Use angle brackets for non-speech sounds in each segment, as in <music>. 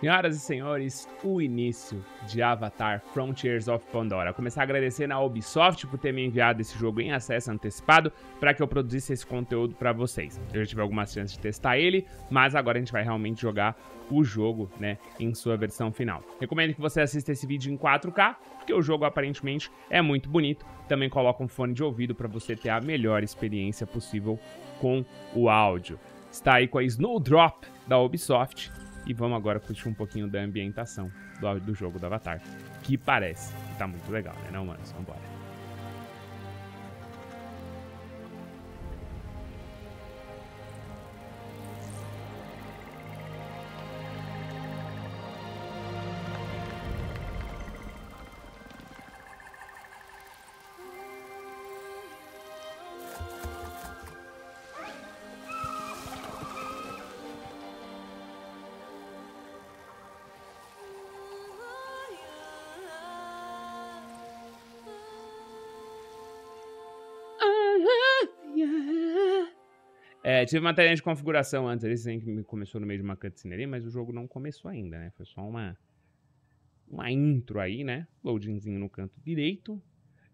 Senhoras e senhores, o início de Avatar Frontiers of Pandora. Começar agradecendo a Ubisoft por ter me enviado esse jogo em acesso antecipado para que eu produzisse esse conteúdo para vocês. Eu já tive algumas chances de testar ele, mas agora a gente vai realmente jogar o jogo, né, em sua versão final. Recomendo que você assista esse vídeo em 4K, porque o jogo aparentemente é muito bonito. Também coloca um fone de ouvido para você ter a melhor experiência possível com o áudio. Está aí com a Snowdrop da Ubisoft e vamos agora curtir um pouquinho da ambientação do, do jogo do Avatar, que parece que tá muito legal, né não, manos? Vambora. Tive uma tarefa de configuração antes, eles que começou no meio de uma cutscene ali, mas o jogo não começou ainda, né? Foi só uma, uma intro aí, né? Loadingzinho no canto direito.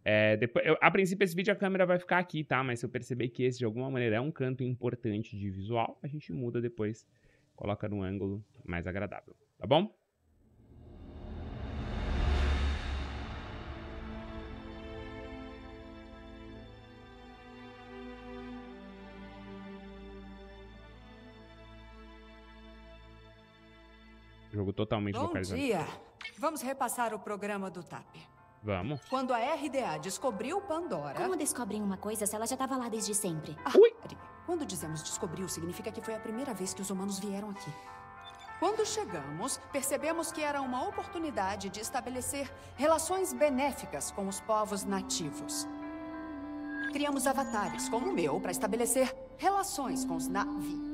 É, depois, eu, a princípio esse vídeo a câmera vai ficar aqui, tá? Mas se eu perceber que esse de alguma maneira é um canto importante de visual, a gente muda depois, coloca num ângulo mais agradável, tá bom? Jogo totalmente Bom localizado. dia. Vamos repassar o programa do TAP. Vamos. Quando a RDA descobriu Pandora... Como descobrem uma coisa se ela já estava lá desde sempre? Ah, Quando dizemos descobriu, significa que foi a primeira vez que os humanos vieram aqui. Quando chegamos, percebemos que era uma oportunidade de estabelecer relações benéficas com os povos nativos. Criamos avatares, como o meu, para estabelecer relações com os Navi.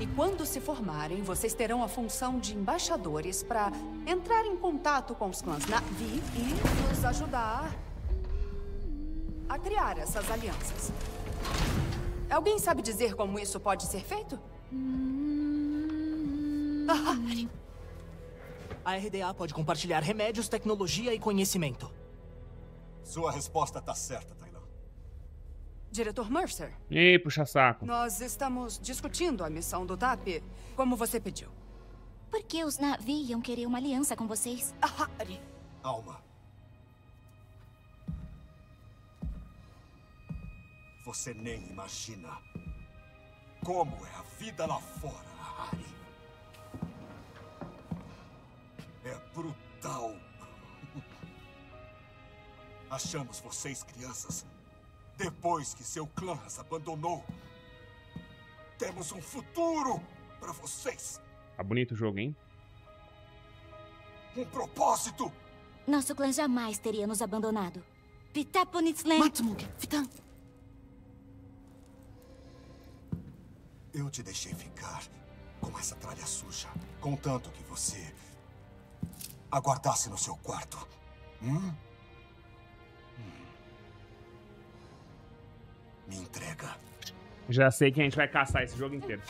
E quando se formarem, vocês terão a função de embaixadores para entrar em contato com os clãs Navi e nos ajudar a criar essas alianças. Alguém sabe dizer como isso pode ser feito? Ah, A RDA pode compartilhar remédios, tecnologia e conhecimento. Sua resposta tá certa. Diretor Mercer, Ih, puxa saco. nós estamos discutindo a missão do TAP, como você pediu. Por que os Navi iam querer uma aliança com vocês? Ah, Alma. Você nem imagina como é a vida lá fora, Harry. É brutal. <laughs> Achamos vocês crianças depois que seu clã as abandonou. Temos um futuro para vocês. Tá bonito o jogo, hein? Um propósito. Nosso clã jamais teria nos abandonado. Vitaponitslen! Matsumuk, Fitan. Eu te deixei ficar com essa tralha suja, contanto que você aguardasse no seu quarto. Hum. Me entrega. Já sei que a gente vai caçar esse jogo inteiro.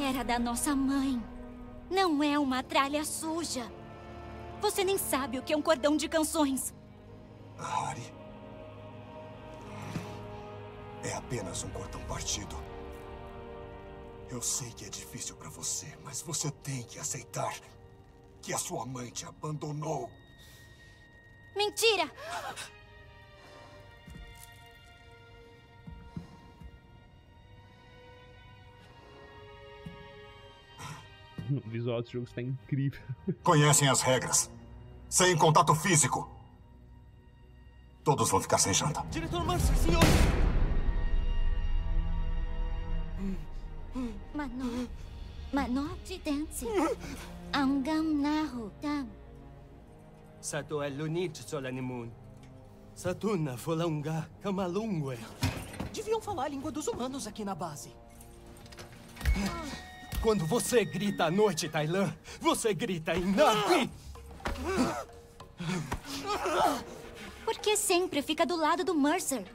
Era da nossa mãe. Não é uma tralha suja. Você nem sabe o que é um cordão de canções. Harry. É apenas um cordão partido. Eu sei que é difícil para você, mas você tem que aceitar que a sua mãe te abandonou. Mentira! O visual desse jogo está incrível. Conhecem as regras. Sem contato físico. Todos vão ficar sem janta. Diretor Mercer, senhor! Mano. Mano de dance. Angam nahu tam. Sato é lunit solanimun. Satuna volunga kamalungwe. Deviam falar a língua dos humanos aqui na base. Quando você grita à noite, Tailã, você grita em Navi! Por que sempre fica do lado do Mercer?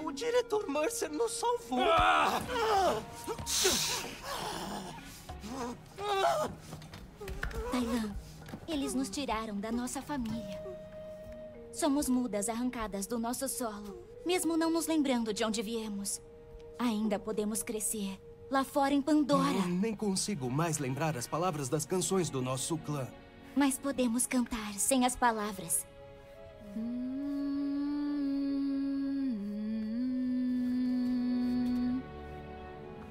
O diretor Mercer nos salvou. Tailan, eles nos tiraram da nossa família. Somos mudas arrancadas do nosso solo, mesmo não nos lembrando de onde viemos. Ainda podemos crescer, lá fora em Pandora. Eu nem consigo mais lembrar as palavras das canções do nosso clã. Mas podemos cantar sem as palavras.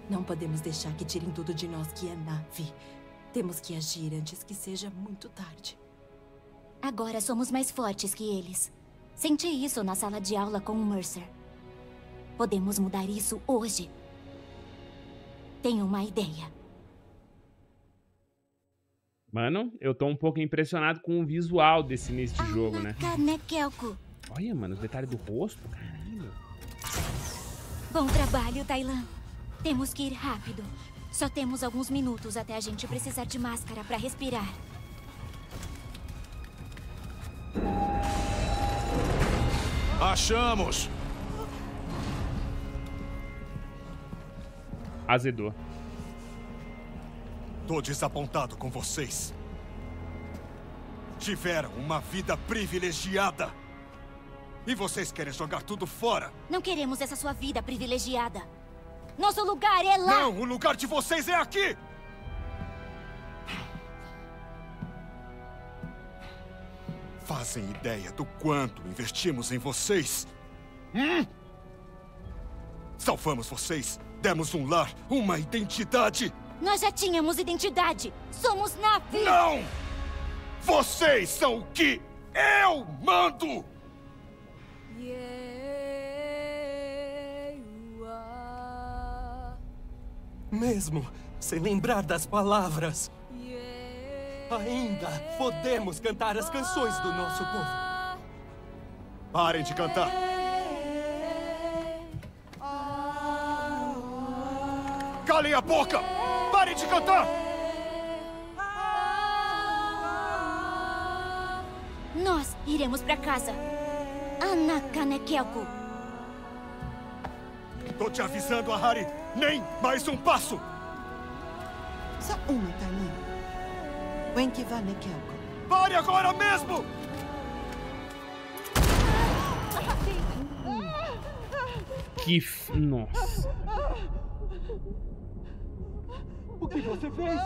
Não podemos deixar que tirem tudo de nós que é nave. Temos que agir antes que seja muito tarde. Agora somos mais fortes que eles. Senti isso na sala de aula com o Mercer. Podemos mudar isso hoje. Tenho uma ideia. Mano, eu tô um pouco impressionado com o visual desse início de jogo, né? Olha, mano, os detalhes do rosto, caralho. Bom trabalho, Tailan. Temos que ir rápido. Só temos alguns minutos até a gente precisar de máscara para respirar. Achamos! Azedou. Tô desapontado com vocês. Tiveram uma vida privilegiada. E vocês querem jogar tudo fora? Não queremos essa sua vida privilegiada. Nosso lugar é lá! Não, o lugar de vocês é aqui! Fazem ideia do quanto investimos em vocês? Hum? Salvamos vocês, demos um lar, uma identidade. Nós já tínhamos identidade. Somos Navi. Não! Vocês são o que eu mando! Mesmo sem lembrar das palavras, ainda podemos cantar as canções do nosso povo. Parem de cantar. Calem a boca! Parem de cantar! Nós iremos para casa. Ana Kanekelko. Tô te avisando, Ahari. Nem mais um passo! Sa uma, Tailan. Wenkiva Nekelko. Pare agora mesmo! Que. F... Nossa. O que você fez?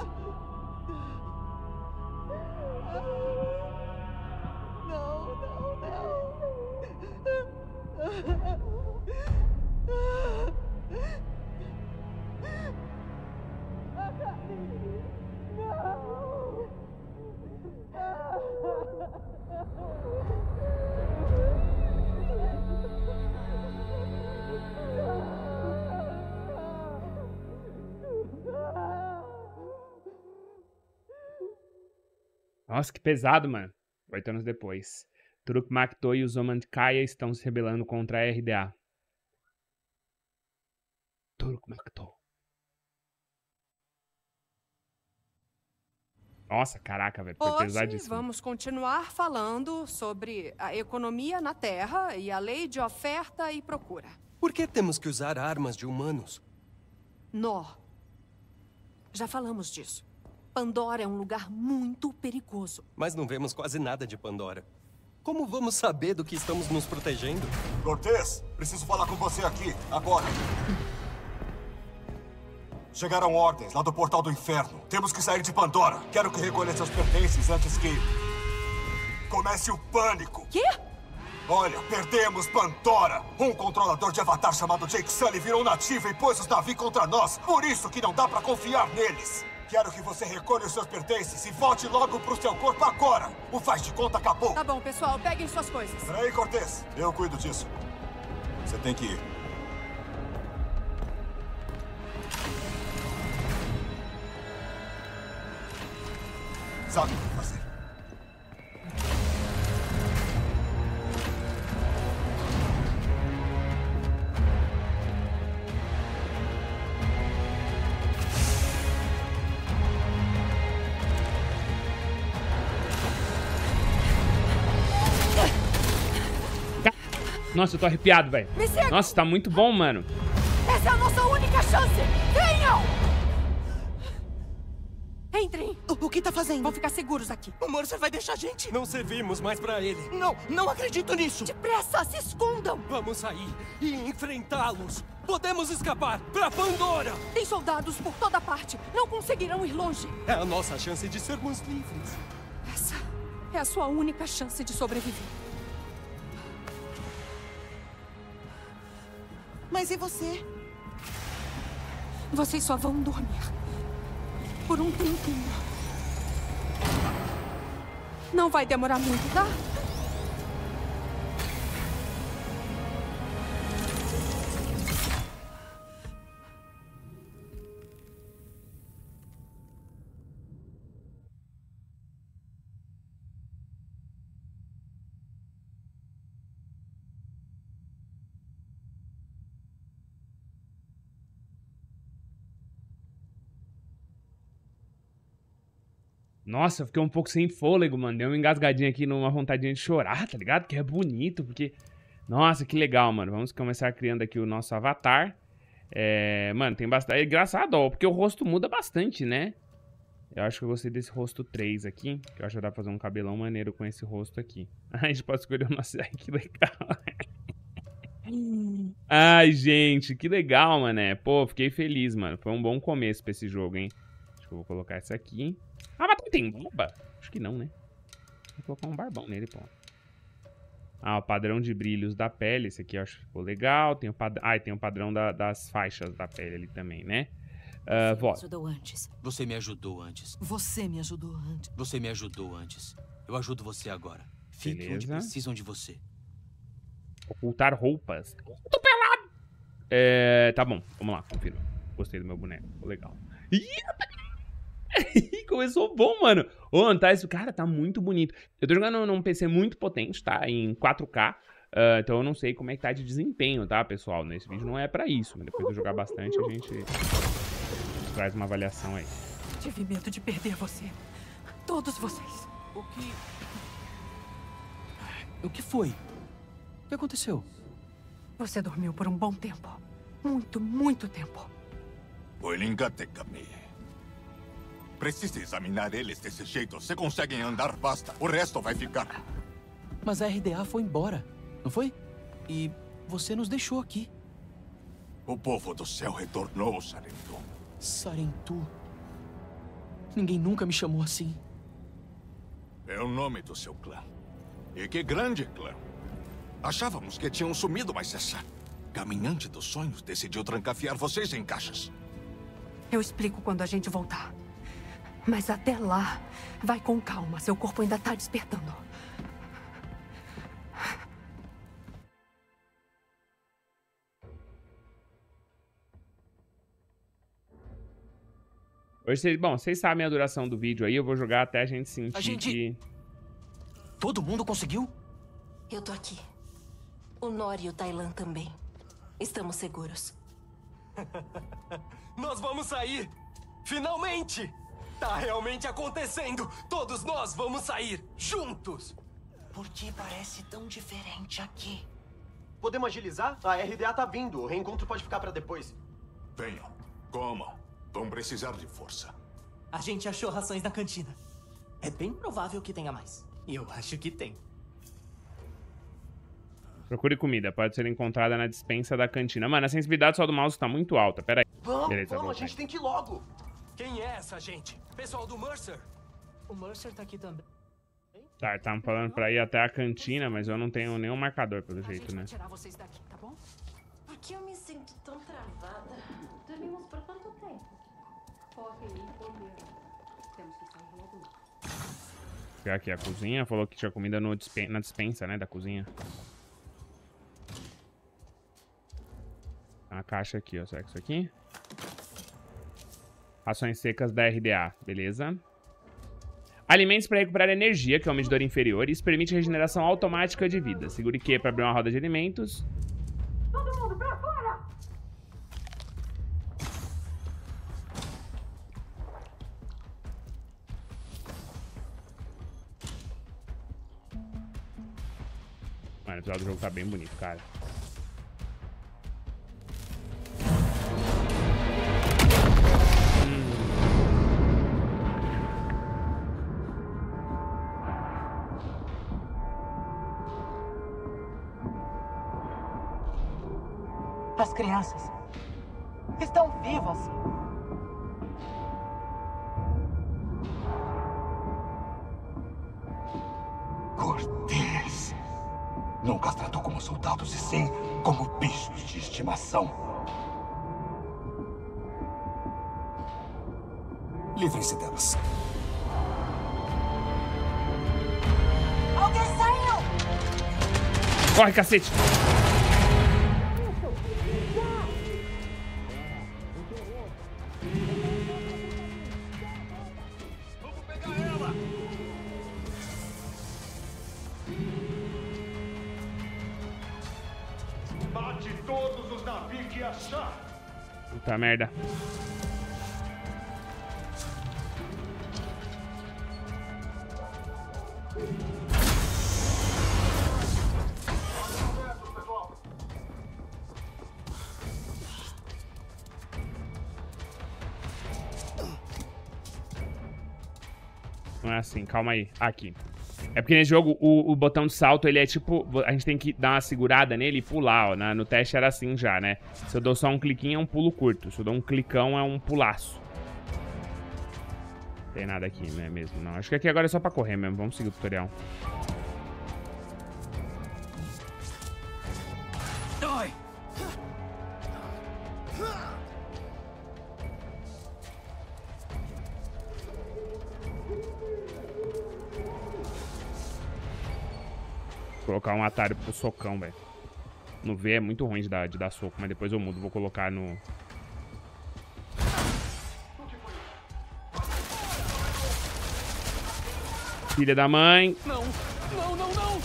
Nossa, que pesado, mano. Oito anos depois. Turuk Makto e os Omankaya estão se rebelando contra a RDA. Turuk Makto. Nossa, caraca, velho. Foi Hoje pesadíssimo. vamos continuar falando sobre a economia na Terra e a lei de oferta e procura. Por que temos que usar armas de humanos? Nó. Já falamos disso. Pandora é um lugar muito perigoso. Mas não vemos quase nada de Pandora. Como vamos saber do que estamos nos protegendo? Cortez, preciso falar com você aqui, agora. Chegaram ordens lá do Portal do Inferno. Temos que sair de Pandora. Quero que recolha seus pertences antes que... Comece o pânico. Quê? Olha, perdemos Pandora. Um controlador de avatar chamado Jake Sully virou nativo e pôs os Navi contra nós. Por isso que não dá pra confiar neles. Quero que você recolha os seus pertences e volte logo pro seu corpo agora. O faz de conta acabou. Tá bom, pessoal, peguem suas coisas. Peraí, Cortez. Eu cuido disso. Você tem que ir. Sabe o que fazer. Nossa, eu tô arrepiado, velho. Nossa, tá muito bom, mano. Essa é a nossa única chance! Venham! Que tá fazendo? Vão ficar seguros aqui. O Mercer vai deixar a gente? Não servimos mais pra ele. Não, não acredito nisso! Depressa, se escondam! Vamos sair e enfrentá-los. Podemos escapar pra Pandora. Tem soldados por toda parte. Não conseguirão ir longe. É a nossa chance de sermos livres. Essa é a sua única chance de sobreviver. Mas e você? Vocês só vão dormir. Por um tempinho. Não vai demorar muito, tá? Nossa, eu fiquei um pouco sem fôlego, mano. Deu uma engasgadinha aqui numa vontadinha de chorar, tá ligado? Que é bonito, porque... Nossa, que legal, mano. Vamos começar criando aqui o nosso avatar. É... Mano, tem bastante... É engraçado, ó, porque o rosto muda bastante, né? Eu acho que eu gostei desse rosto 3 aqui. Que eu acho que dá pra fazer um cabelão maneiro com esse rosto aqui. <laughs> A gente pode escolher o nosso... Ai, que legal. <laughs> Ai, gente, que legal, mané. Pô, fiquei feliz, mano. Foi um bom começo pra esse jogo, hein? Acho que eu vou colocar esse aqui. Ah, não tem barba? Acho que não, né? Vou colocar um barbão nele, pô. Ah, o padrão de brilhos da pele. Esse aqui eu acho que ficou legal. Tem o pad... Ah, e tem o padrão da, das faixas da pele ali também, né? Uh, Você me ajudou antes. Você me ajudou antes. Você me ajudou antes. Você me ajudou antes. Eu ajudo você agora. Fique Beleza. onde precisam de você. Ocultar roupas. Eu tô pelado! É, tá bom, vamos lá, confiro. Gostei do meu boneco, ficou legal. Ih, <laughs> Começou bom, mano. Ô, tá, isso, cara, tá muito bonito. Eu tô jogando num PC muito potente, tá? Em 4K. ah, então eu não sei como é que tá de desempenho, tá, pessoal? Nesse vídeo não é pra isso, mas depois de jogar bastante, a gente traz uma avaliação aí. Tive medo de perder você. Todos vocês. O que. O que foi? O que aconteceu? Você dormiu por um bom tempo. Muito, muito tempo. Oilingatekami. Precisa examinar eles desse jeito. Se conseguem andar, basta. O resto vai ficar. Mas a RDA foi embora, não foi? E você nos deixou aqui. O povo do céu retornou, Sarentu. Sarentu. Ninguém nunca me chamou assim. É o nome do seu clã. E que grande clã. Achávamos que tinham sumido, mas essa caminhante dos sonhos decidiu trancafiar vocês em caixas. Eu explico quando a gente voltar. Mas até lá, vai com calma. Seu corpo ainda tá despertando. Hoje, vocês, bom, vocês sabem a duração do vídeo aí, eu vou jogar até a gente sentir A gente- que... Todo mundo conseguiu? Eu tô aqui. O Nor e o Tailan também. Estamos seguros. <laughs> Nós vamos sair! Finalmente! Tá realmente acontecendo! Todos nós vamos sair juntos! Por que parece tão diferente aqui? Podemos agilizar? A RDA tá vindo. O reencontro pode ficar pra depois. Venham, comam. Vão precisar de força. A gente achou rações na cantina. É bem provável que tenha mais. E eu acho que tem. Procure comida, pode ser encontrada na dispensa da cantina. Mano, a sensibilidade só do mouse tá muito alta, pera aí. Vamos, Beleza, vamos, a gente tem que ir logo. Quem é essa gente? Pessoal do Mercer? O Mercer tá aqui também. Tá, estavam falando pra ir até a cantina, mas eu não tenho nenhum marcador, pelo A gente jeito, vai né? tirar vocês daqui, tá bom? Por que eu me sinto tão travada? Dormimos por quanto tempo? Vou pegar aqui a cozinha, falou que tinha comida no dispen- na dispensa, né, da cozinha. A caixa aqui, ó, será que isso aqui? Rações secas da RDA, beleza. Alimentos para recuperar energia, que é o medidor inferior. Isso permite regeneração automática de vida. Segure Q para abrir uma roda de alimentos. Mano, Mano, o do jogo tá bem bonito, cara. As calma aí. Aqui. É porque nesse jogo o, o botão de salto, ele é tipo... A gente tem que dar uma segurada nele e pular, ó. Na- no teste era assim já, né? Se eu dou só um cliquinho, é um pulo curto. Se eu dou um clicão, é um pulaço. Tem nada aqui, né, mesmo? Não, acho que aqui agora é só pra correr mesmo. Vamos seguir o tutorial. Atalho pro socão, velho. No V é muito ruim de dar, de dar soco, mas depois eu mudo. Vou colocar no... Filha da mãe. Não, não, não, não!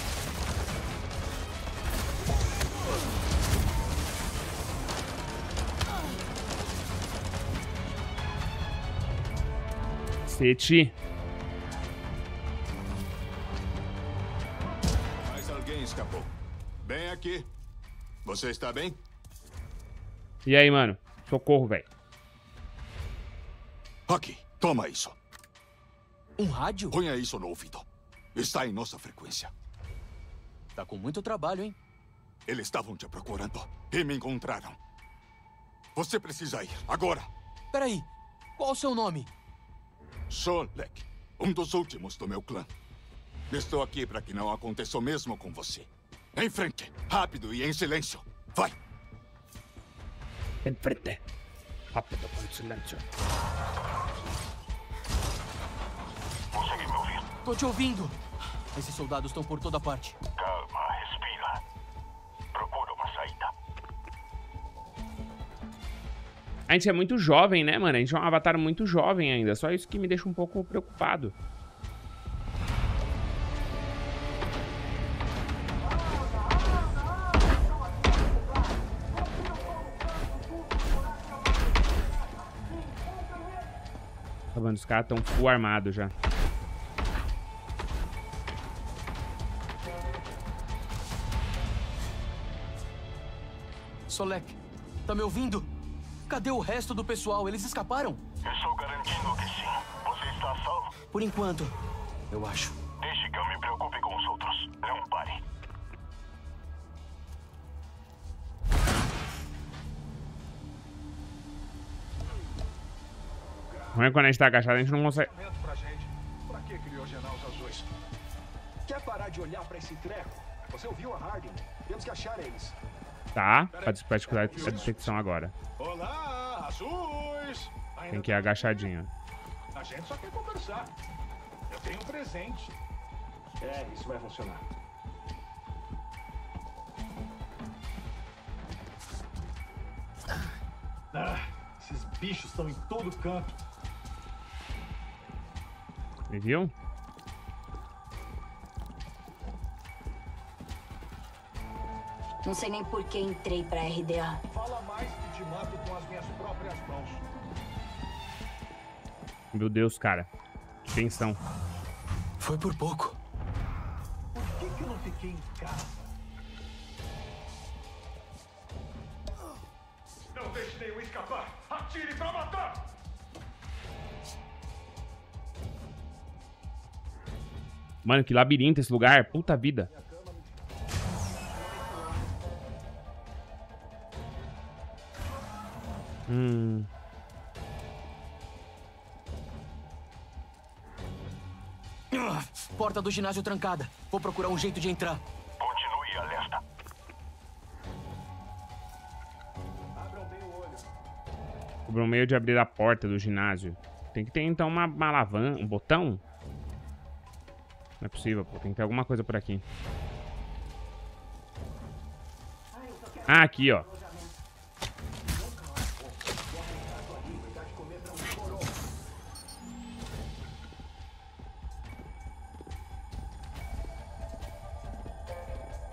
Cacete. Você está bem? E aí, mano? Socorro, velho. Aqui, toma isso. Um rádio? Ponha isso no ouvido. Está em nossa frequência. Tá com muito trabalho, hein? Eles estavam te procurando e me encontraram. Você precisa ir, agora. Peraí, qual o seu nome? Solek, um dos últimos do meu clã. Estou aqui para que não aconteça o mesmo com você. Em frente, rápido e em silêncio. Vai! Em frente. Rápido, com silêncio. Consegue me ouvir? Tô te ouvindo. Esses soldados estão por toda parte. Calma, respira. Procura uma saída. A gente é muito jovem, né, mano? A gente é um avatar muito jovem ainda. Só isso que me deixa um pouco preocupado. Vendo? Os caras estão full armados já. Solek, tá me ouvindo? Cadê o resto do pessoal? Eles escaparam? Estou garantindo que sim. Você está salvo. Por enquanto, eu acho. Ruim é quando a gente tá agachado, a gente não consegue. pra gente. Pra que criogenar os azuis? Quer parar de olhar pra esse treco? Você ouviu a Harding? Temos que achar eles. Tá, pra dificultar a detecção agora. Olá, azuis! Tem que ir agachadinho. A gente só quer conversar. Eu tenho um presente. É, isso vai funcionar. Ah, esses bichos estão em todo canto. Me viu? Não sei nem por que entrei pra RDA. Fala mais que te mato com as minhas próprias mãos. Meu Deus, cara. Que tensão. Foi por pouco. Por que, que eu não fiquei em casa? Não deixe nenhum escapar! Atire pra matar! Mano, que labirinto esse lugar. Puta vida. Hum. Porta do ginásio trancada. Vou procurar um jeito de entrar. Continue alerta. Cobrou um meio de abrir a porta do ginásio. Tem que ter então uma, uma alavanca, um botão. Não é possível, pô. Tem que ter alguma coisa por aqui. Ah, aqui, ó.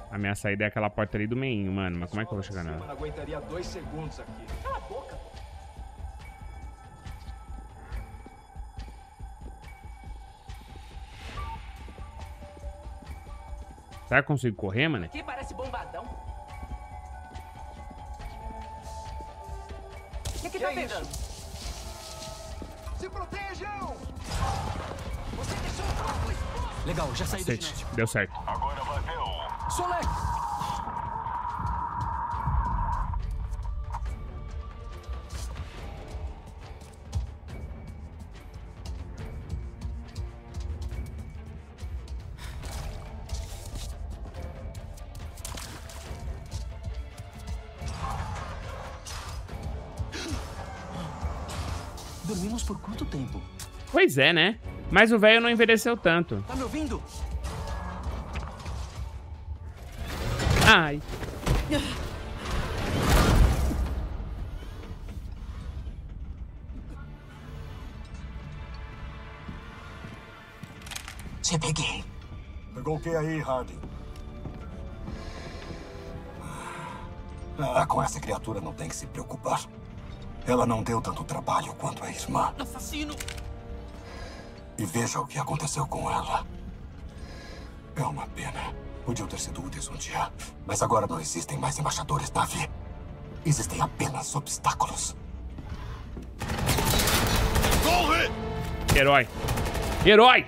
A minha saída é aquela porta ali do meinho, mano. Mas como é que eu vou chegar nela? não aguentaria dois segundos aqui. Será que eu consigo correr, mano? Aqui parece bombadão. O que, que tá Que pegando? Se protejam! Você deixou o corpo exposto. Legal, já saí do Cacete, ginásio. deu certo. Agora vai ver um. Solek! Pois é, né? Mas o velho não envelheceu tanto. Tá me ouvindo? Ai. Te peguei. Pegou o que aí, Harding? Ah, com essa criatura não tem que se preocupar. Ela não deu tanto trabalho quanto a irmã. Assassino! E veja o que aconteceu com ela. É uma pena. Podiam ter sido úteis um dia. Mas agora não existem mais embaixadores, Navi. Existem apenas obstáculos. Corre! Herói. Herói!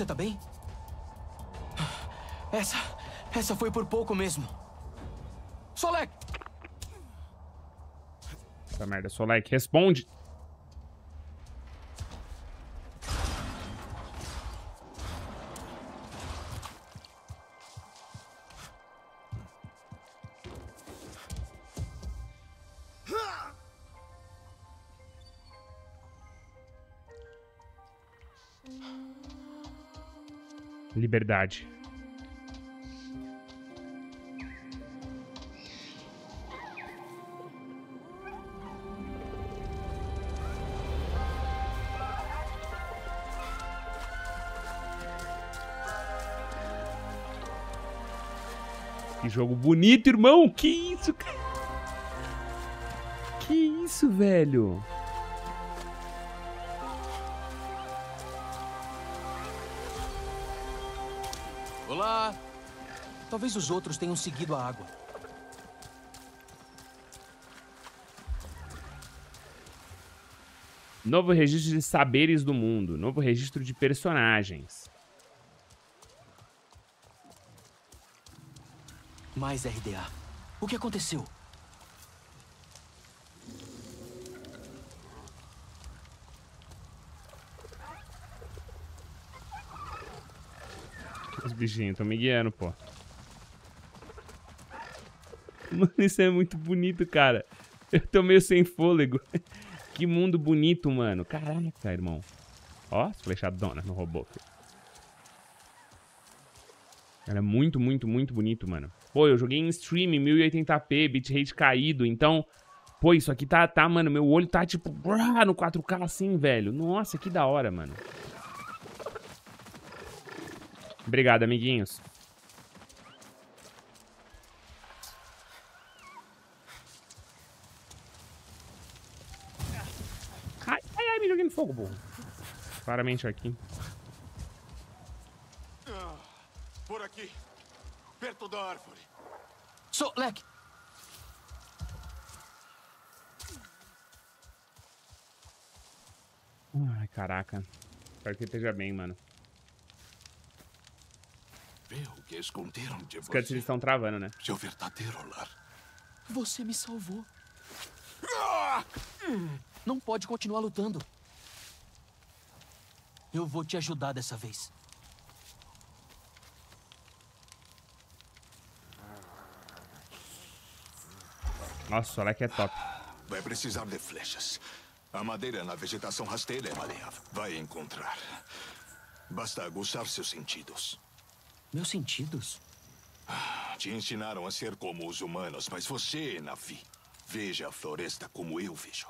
Você tá bem? Essa. Essa foi por pouco mesmo. Solek! Essa merda, Solek, responde. Liberdade. Que jogo bonito, irmão! Que isso, cara? Que isso, velho? Talvez os outros tenham seguido a água. Novo registro de saberes do mundo. Novo registro de personagens. Mais RDA. O que aconteceu? Os bichinhos estão me guiando, pô. <laughs> Mano, isso é muito bonito, cara. Eu tô meio sem fôlego. <laughs> Que mundo bonito, mano. Caraca, irmão. Ó, as flechadonas no robô. Cara, é muito, muito, muito bonito, mano. Pô, eu joguei em stream, 1080p, bitrate caído, então... Pô, isso aqui tá, tá, mano, meu olho tá, tipo, no 4K assim, velho. Nossa, que da hora, mano. Obrigado, amiguinhos. jogando fogo, burro. Claramente aqui. Ah, por aqui. Perto da árvore. So, Leque. Ai, caraca. Espero que esteja bem, mano. Vê o que esconderam de Os você. cutscenes estão travando, né? Seu verdadeiro lar. Você me salvou. Não pode continuar lutando. Eu vou te ajudar dessa vez. Nossa, o Alec é top. Vai precisar de flechas. A madeira na vegetação rasteira é maleável. Vai encontrar. Basta aguçar seus sentidos. Meus sentidos? Te ensinaram a ser como os humanos, mas você, Navi, veja a floresta como eu vejo.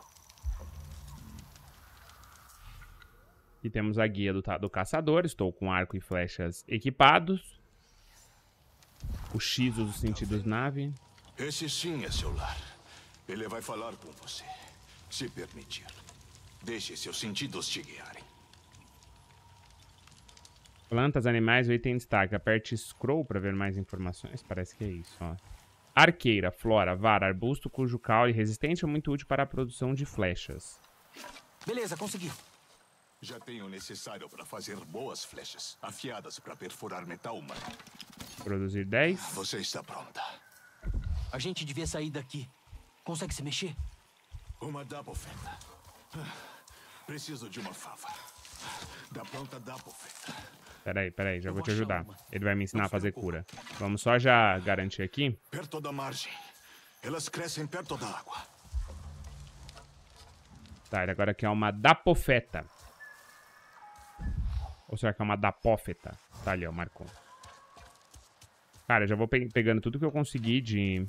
E temos a guia do, do caçador. Estou com arco e flechas equipados. O X dos sentidos nave. Esse sim é seu lar. Ele vai falar com você. Se permitir. Deixe seus sentidos te guiarem. Plantas, animais, o item em destaque. Aperte scroll para ver mais informações. Parece que é isso, ó. Arqueira, flora, vara, arbusto cujo caule resistente é muito útil para a produção de flechas. Beleza, consegui. Já tenho o necessário para fazer boas flechas, afiadas para perfurar metal humano. Produzir 10. Você está pronta. A gente devia sair daqui. Consegue se mexer? Uma double feta. Ah, Preciso de uma fava. Da planta double feta. Peraí, peraí, já vou te ajudar. Ele vai me ensinar a fazer cura. Vamos só já garantir aqui. Perto da margem. Elas crescem perto da água. Tá, ele agora quer uma dapofeta. Ou será que é uma dapófeta? Tá ali, ó, marcou. Cara, já vou pe- pegando tudo que eu consegui de...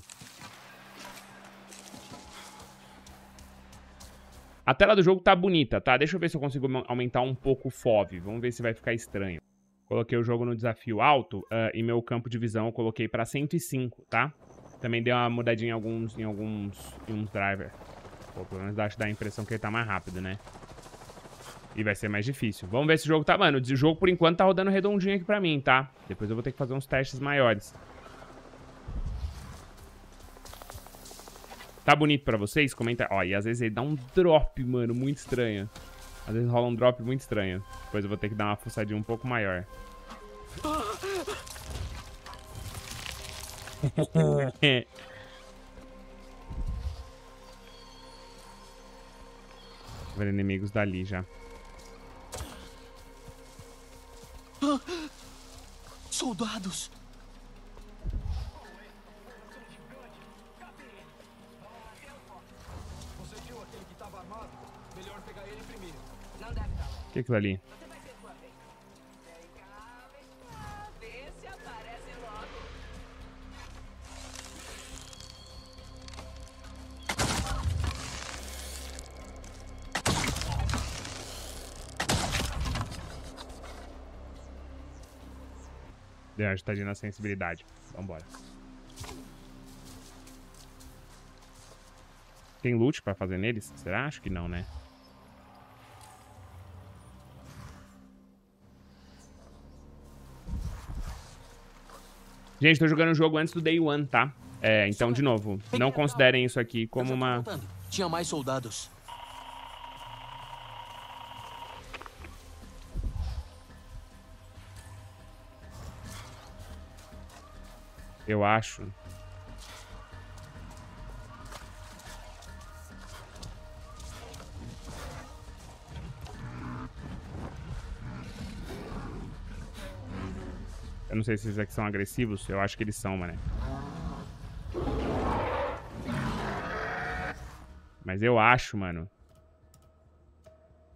A tela do jogo tá bonita, tá? Deixa eu ver se eu consigo aumentar um pouco o FOV. Vamos ver se vai ficar estranho. Coloquei o jogo no desafio alto ah, e meu campo de visão eu coloquei pra 105, tá? Também dei uma mudadinha em alguns, em alguns, em uns drivers. Pô, pelo menos que dá a impressão que ele tá mais rápido, né? E vai ser mais difícil. Vamos ver se o jogo tá... Mano, o jogo por enquanto tá rodando redondinho aqui pra mim, tá? Depois eu vou ter que fazer uns testes maiores. Tá bonito pra vocês? Comenta. Ó, e às vezes ele dá um drop, mano, muito estranho. Às vezes rola um drop muito estranho. Depois eu vou ter que dar uma fuçadinha um pouco maior. <laughs> Vendo inimigos dali já. Estar. O que é aquilo ali? Deu uma agitadinha na sensibilidade. Vambora. Tem loot pra fazer neles? Será? Acho que não, né? Gente, tô jogando o jogo antes do Day One, tá? É, então, de novo, não considerem isso aqui como uma... Tinha mais soldados. Eu acho. Eu não sei se esses aqui são agressivos. Eu acho que eles são, mano. Mas eu acho, mano.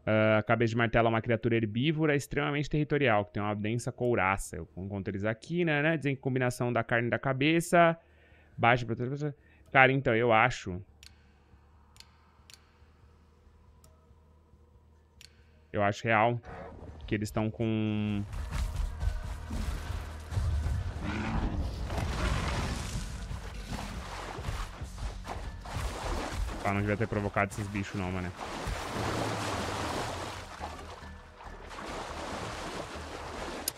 A cabeça de martelo é uma criatura herbívora extremamente territorial, que tem uma densa couraça. Eu encontro eles aqui, né? né? Dizem que combinação da carne da cabeça. Baixa proteção. Cara, então, eu acho. Eu acho real que eles estão com. Ah, não devia ter provocado esses bichos, não, mano.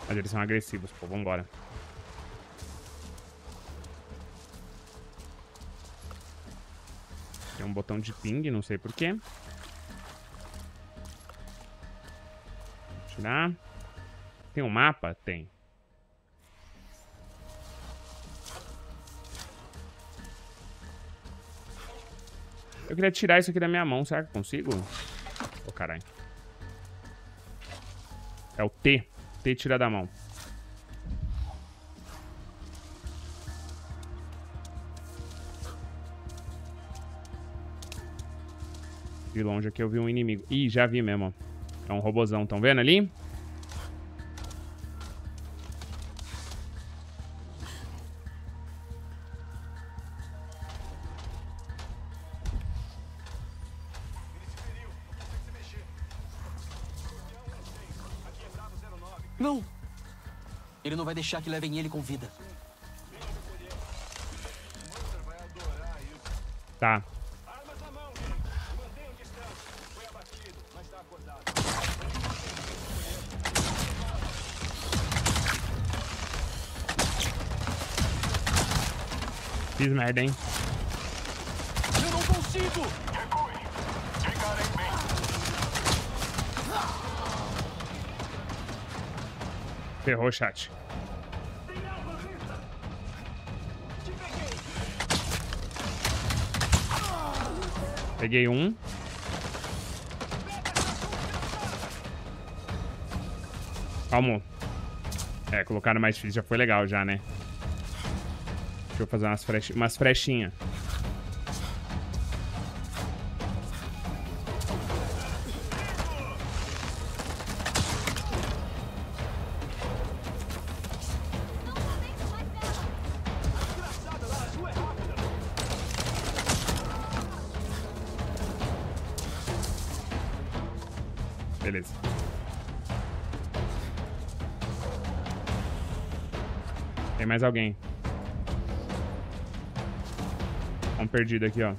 Mas eles são agressivos, pô. Vambora. Tem um botão de ping, não sei porquê. Tirar. Tem um mapa? Tem. Eu queria tirar isso aqui da minha mão. Será que eu consigo? Ô, oh, caralho. É o T. T tira da mão. De longe aqui eu vi um inimigo. Ih, já vi mesmo. É um robozão, tão vendo ali? Vai deixar que levem ele com vida. Tá. Fiz merda, hein? Eu não consigo! Ferrou, chat. Peguei um. Calma. É, colocaram mais difícil já foi legal já, né? Deixa eu fazer umas, frech umas frechinhas. Alguém. Um perdido aqui, ó.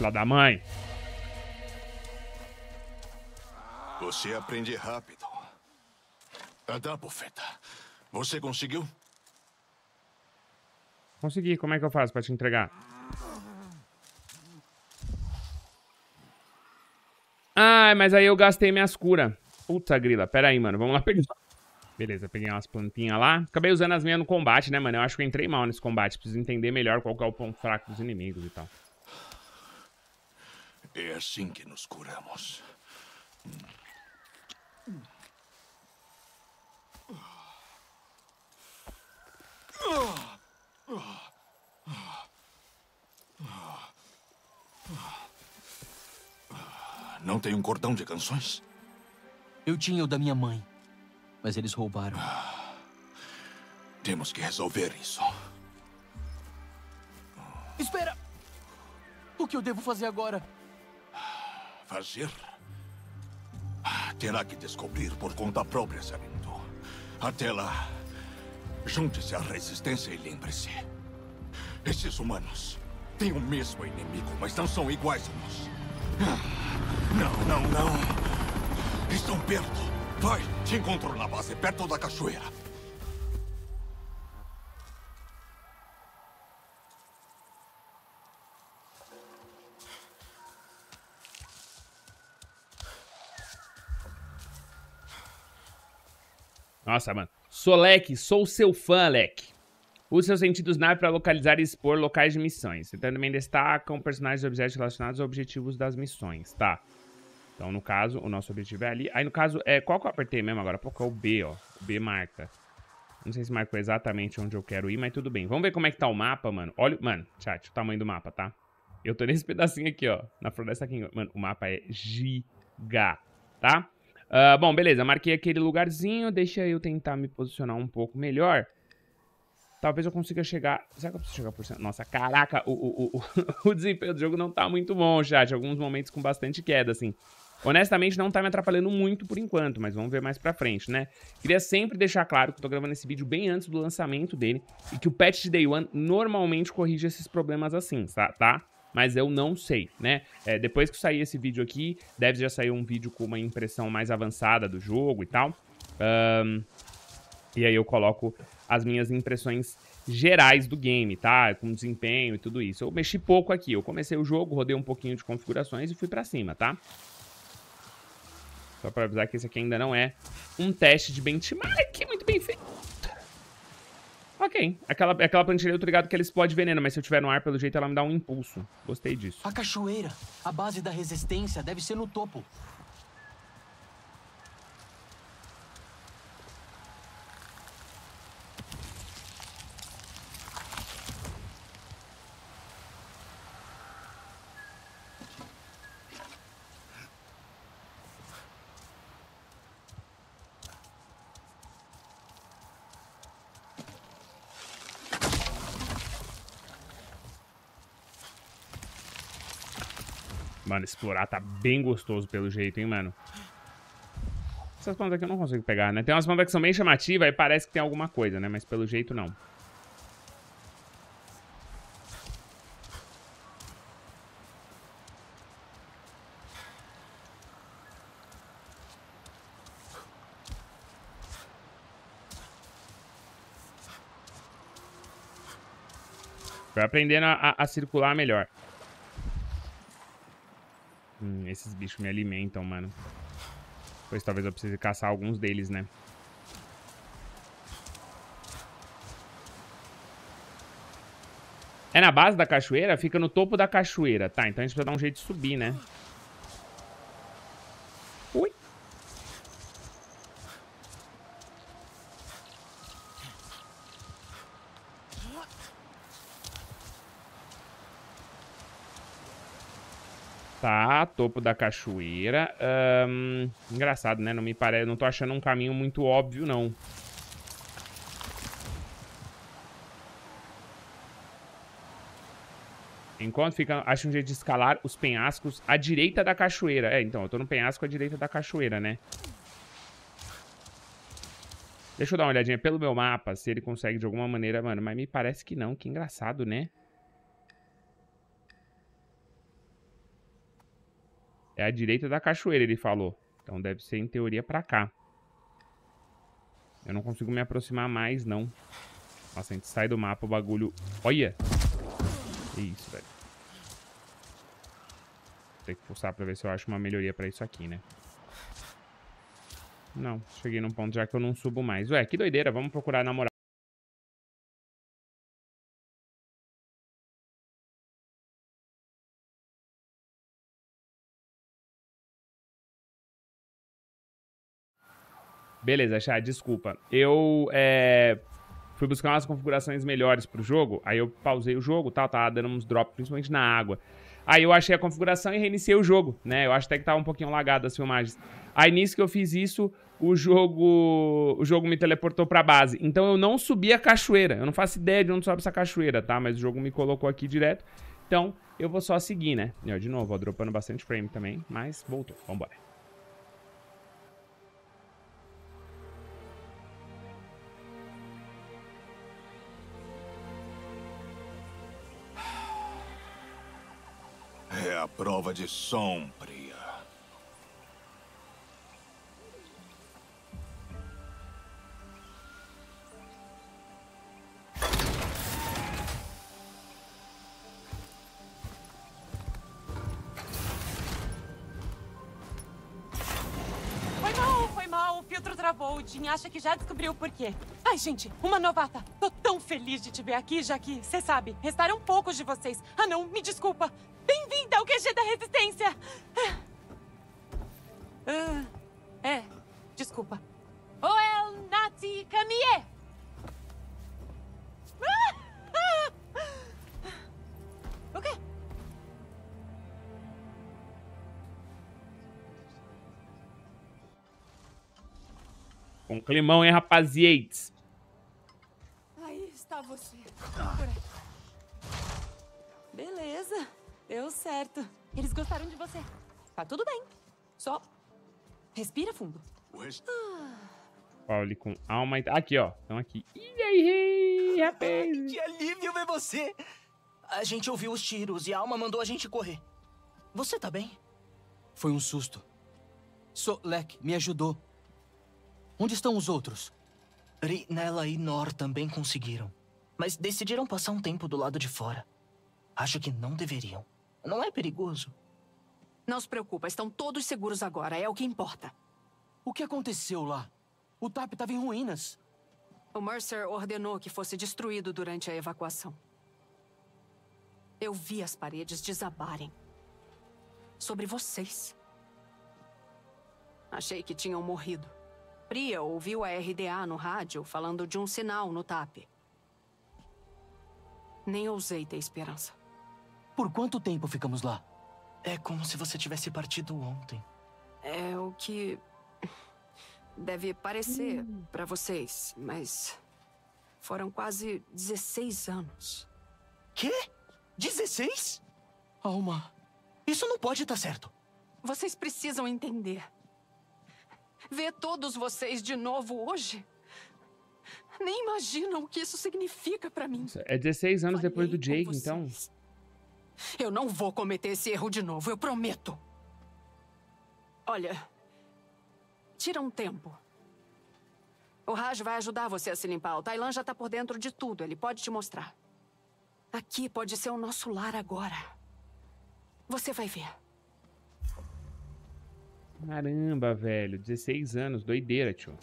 Lá da mãe. Você aprende rápido. Adá, Bufeta. Você conseguiu? Consegui. Como é que eu faço pra te entregar? Ah, mas aí eu gastei minhas curas. Puta grila. Pera aí, mano. Vamos lá pegar. Beleza, peguei umas plantinhas lá. Acabei usando as minhas no combate, né, mano? Eu acho que eu entrei mal nesse combate. Preciso entender melhor qual é o ponto fraco dos inimigos e tal. É assim que nos curamos. Não tem um cordão de canções? Eu tinha o da minha mãe, mas eles roubaram. Temos que resolver isso. Espera! O que eu devo fazer agora? Fazer? Terá que descobrir por conta própria, Sarento. Até lá, junte-se à resistência e lembre-se. Esses humanos têm o mesmo inimigo, mas não são iguais a nós. Não, não, não. Estão perto. Vai, te encontro na base, perto da cachoeira. Nossa, mano. Solek, sou seu fã, Lek. Use seus sentidos nave para localizar e expor locais de missões. Você também destacam personagens e objetos relacionados aos objetivos das missões, tá? Então, no caso, o nosso objetivo é ali. Aí, no caso, é qual que eu apertei mesmo agora? Pô, é o B, ó. O B marca. Não sei se marcou exatamente onde eu quero ir, mas tudo bem. Vamos ver como é que tá o mapa, mano. Olha, mano, chat, o tamanho do mapa, tá? Eu tô <laughs> nesse pedacinho aqui, ó. Na floresta aqui. Mano, o mapa é giga, tá? Uh, bom, beleza. Marquei aquele lugarzinho. Deixa eu tentar me posicionar um pouco melhor. Talvez eu consiga chegar... Será que eu preciso chegar por cento? Nossa, caraca, o, o, o, <laughs> o desempenho do jogo não tá muito bom, chat. Alguns momentos com bastante queda, assim. Honestamente, não tá me atrapalhando muito por enquanto, mas vamos ver mais pra frente, né? Queria sempre deixar claro que eu tô gravando esse vídeo bem antes do lançamento dele e que o patch de Day One normalmente corrige esses problemas assim, tá? Mas eu não sei, né? É, depois que sair esse vídeo aqui, deve já sair um vídeo com uma impressão mais avançada do jogo e tal. Um, e aí eu coloco as minhas impressões gerais do game, tá? Com desempenho e tudo isso. Eu mexi pouco aqui. Eu comecei o jogo, rodei um pouquinho de configurações e fui pra cima, tá? Só pra avisar que esse aqui ainda não é um teste de benchmark. Muito bem feito. Ok. Aquela, aquela plantilha eu tô ligado que ela explode veneno, mas se eu tiver no ar, pelo jeito, ela me dá um impulso. Gostei disso. A cachoeira. A base da resistência deve ser no topo. Mano, explorar tá bem gostoso pelo jeito, hein, mano. Essas plantas aqui eu não consigo pegar, né? Tem umas plantas que são bem chamativas e parece que tem alguma coisa, né? Mas pelo jeito, não. Vai aprendendo a, a, a circular melhor. Esses bichos me alimentam, mano. Pois talvez eu precise caçar alguns deles, né? É na base da cachoeira? Fica no topo da cachoeira. Tá, então a gente precisa dar um jeito de subir, né? Ui. Tá, topo da cachoeira. Engraçado, né? Não me parece. Não tô achando um caminho muito óbvio, não. Enquanto fica, acho um jeito de escalar os penhascos à direita da cachoeira. É, então, eu tô no penhasco à direita da cachoeira, né? Deixa eu dar uma olhadinha pelo meu mapa, se ele consegue de alguma maneira, mano. Mas me parece que não, que engraçado, né? É a direita da cachoeira, ele falou. Então deve ser, em teoria, pra cá. Eu não consigo me aproximar mais, não. Nossa, a gente sai do mapa, o bagulho... Olha! Que isso, velho. Tem que forçar pra ver se eu acho uma melhoria pra isso aqui, né? Não, cheguei num ponto já que eu não subo mais. Ué, que doideira. Vamos procurar namorar. Beleza, Chá, desculpa. Eu é, fui buscar umas configurações melhores pro jogo, aí eu pausei o jogo, tal, tava dando uns drops, principalmente na água. Aí eu achei a configuração e reiniciei o jogo, né? Eu acho até que tava um pouquinho lagado as filmagens. Aí nisso que eu fiz isso, o jogo o jogo me teleportou pra base. Então eu não subi a cachoeira. Eu não faço ideia de onde sobe essa cachoeira, tá? Mas o jogo me colocou aqui direto. Então eu vou só seguir, né? E, ó, de novo, ó, dropando bastante frame também, mas voltou. Vambora. Prova de Sombria. Foi mal, foi mal. O filtro travou. O Jim acha que já descobriu o porquê. Ai, gente, uma novata. Tô tão feliz de te ver aqui, já que, você sabe, restaram poucos de vocês. Ah, não, me desculpa. Bem-vinda ao QG da Resistência. Ah, é, desculpa. Oel Nati Camille. O quê? Com climão, hein, rapaziades? Aí está você. Beleza, deu certo. Eles gostaram de você. Tá tudo bem. Só respira fundo. Pauli com alma e... Aqui, ó. Estão aqui. E aí, rapaz? Que alívio ver você! A gente ouviu os tiros e a Alma mandou a gente correr. Você tá bem? Foi um susto. Solek me ajudou. Onde estão os outros? Ri, Nella e Nor também conseguiram. Mas decidiram passar um tempo do lado de fora. Acho que não deveriam. Não é perigoso. Não se preocupa, estão todos seguros agora. É o que importa. O que aconteceu lá? O TAP estava em ruínas. O Mercer ordenou que fosse destruído durante a evacuação. Eu vi as paredes desabarem. Sobre vocês. Achei que tinham morrido. Priya ouviu a RDA no rádio falando de um sinal no TAP. Nem ousei ter esperança. Por quanto tempo ficamos lá? É como se você tivesse partido ontem. É o que deve parecer hum. para vocês, mas foram quase 16 anos. Quê? 16? Alma, isso não pode estar certo. Vocês precisam entender. Ver todos vocês de novo hoje nem imaginam o que isso significa para mim. É 16 anos Falei depois do Jake, então. Eu não vou cometer esse erro de novo, eu prometo. Olha, tira um tempo. O Raj vai ajudar você a se limpar. O Tailan já tá por dentro de tudo, ele pode te mostrar. Aqui pode ser o nosso lar agora. Você vai ver. Caramba, velho. 16 anos, doideira, tio.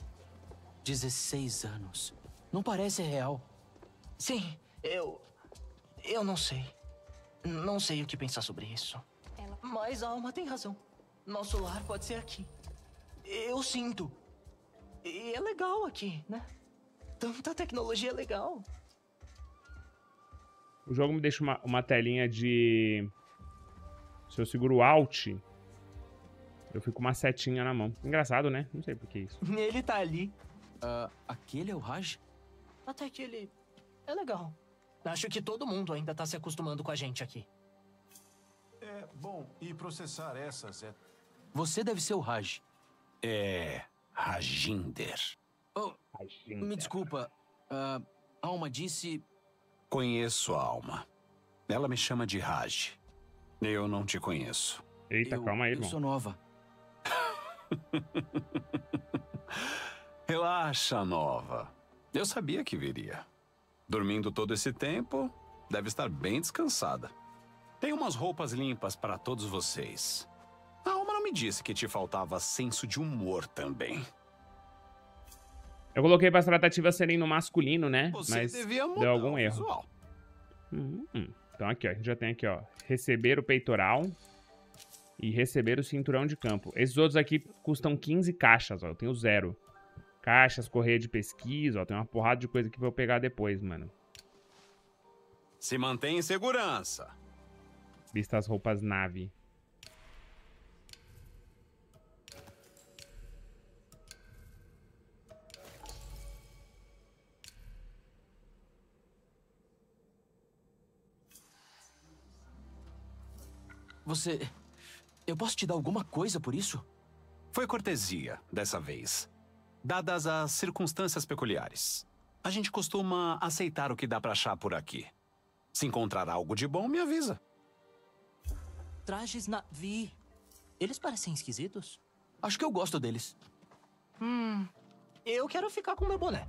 16 anos. Não parece real. Sim, eu. Eu não sei. Não sei o que pensar sobre isso. Ela... Mas a alma tem razão. Nosso lar pode ser aqui. Eu sinto. E é legal aqui, né? Tanta tecnologia legal. O jogo me deixa uma, uma telinha de. Se eu seguro Alt, eu fico com uma setinha na mão. Engraçado, né? Não sei por que isso. Ele tá ali. Uh, aquele é o Raj? Até que ele é legal. Acho que todo mundo ainda tá se acostumando com a gente aqui. É, bom, e processar essas é... Você deve ser o Raj. É... Rajinder. Oh, Rajinder. me desculpa. Uh, Alma disse... Conheço a Alma. Ela me chama de Raj. Eu não te conheço. Eita, eu, calma aí, irmão. Eu sou nova. <laughs> Relaxa, nova. Eu sabia que viria. Dormindo todo esse tempo, deve estar bem descansada. Tem umas roupas limpas para todos vocês. A alma não me disse que te faltava senso de humor também. Eu coloquei para as tratativas serem no masculino, né? Você Mas deu algum erro. Hum. Então aqui, ó, a gente já tem aqui, ó, receber o peitoral e receber o cinturão de campo. Esses outros aqui custam 15 caixas, ó, eu tenho zero. Caixas, correia de pesquisa, ó. Tem uma porrada de coisa aqui pra eu pegar depois, mano. Se mantém em segurança. Vista as roupas nave. Você... Eu posso te dar alguma coisa por isso? Foi cortesia, dessa vez dadas as circunstâncias peculiares. A gente costuma aceitar o que dá pra achar por aqui. Se encontrar algo de bom, me avisa. Trajes na Vi. Eles parecem esquisitos. Acho que eu gosto deles. Hum. Eu quero ficar com meu boné.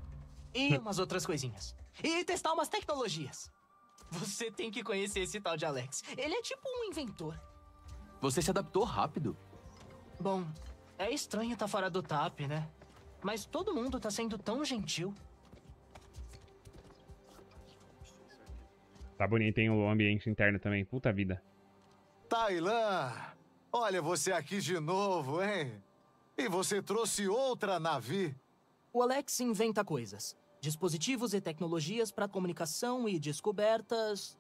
E <laughs> umas outras coisinhas. E testar umas tecnologias. Você tem que conhecer esse tal de Alex. Ele é tipo um inventor. Você se adaptou rápido. Bom, é estranho estar tá fora do TAP, né? Mas todo mundo tá sendo tão gentil. Tá bonito, hein, o ambiente interno também. Puta vida. Tailan! Olha você aqui de novo, hein? E você trouxe outra Navi? O Alex inventa coisas. Dispositivos e tecnologias para comunicação e descobertas.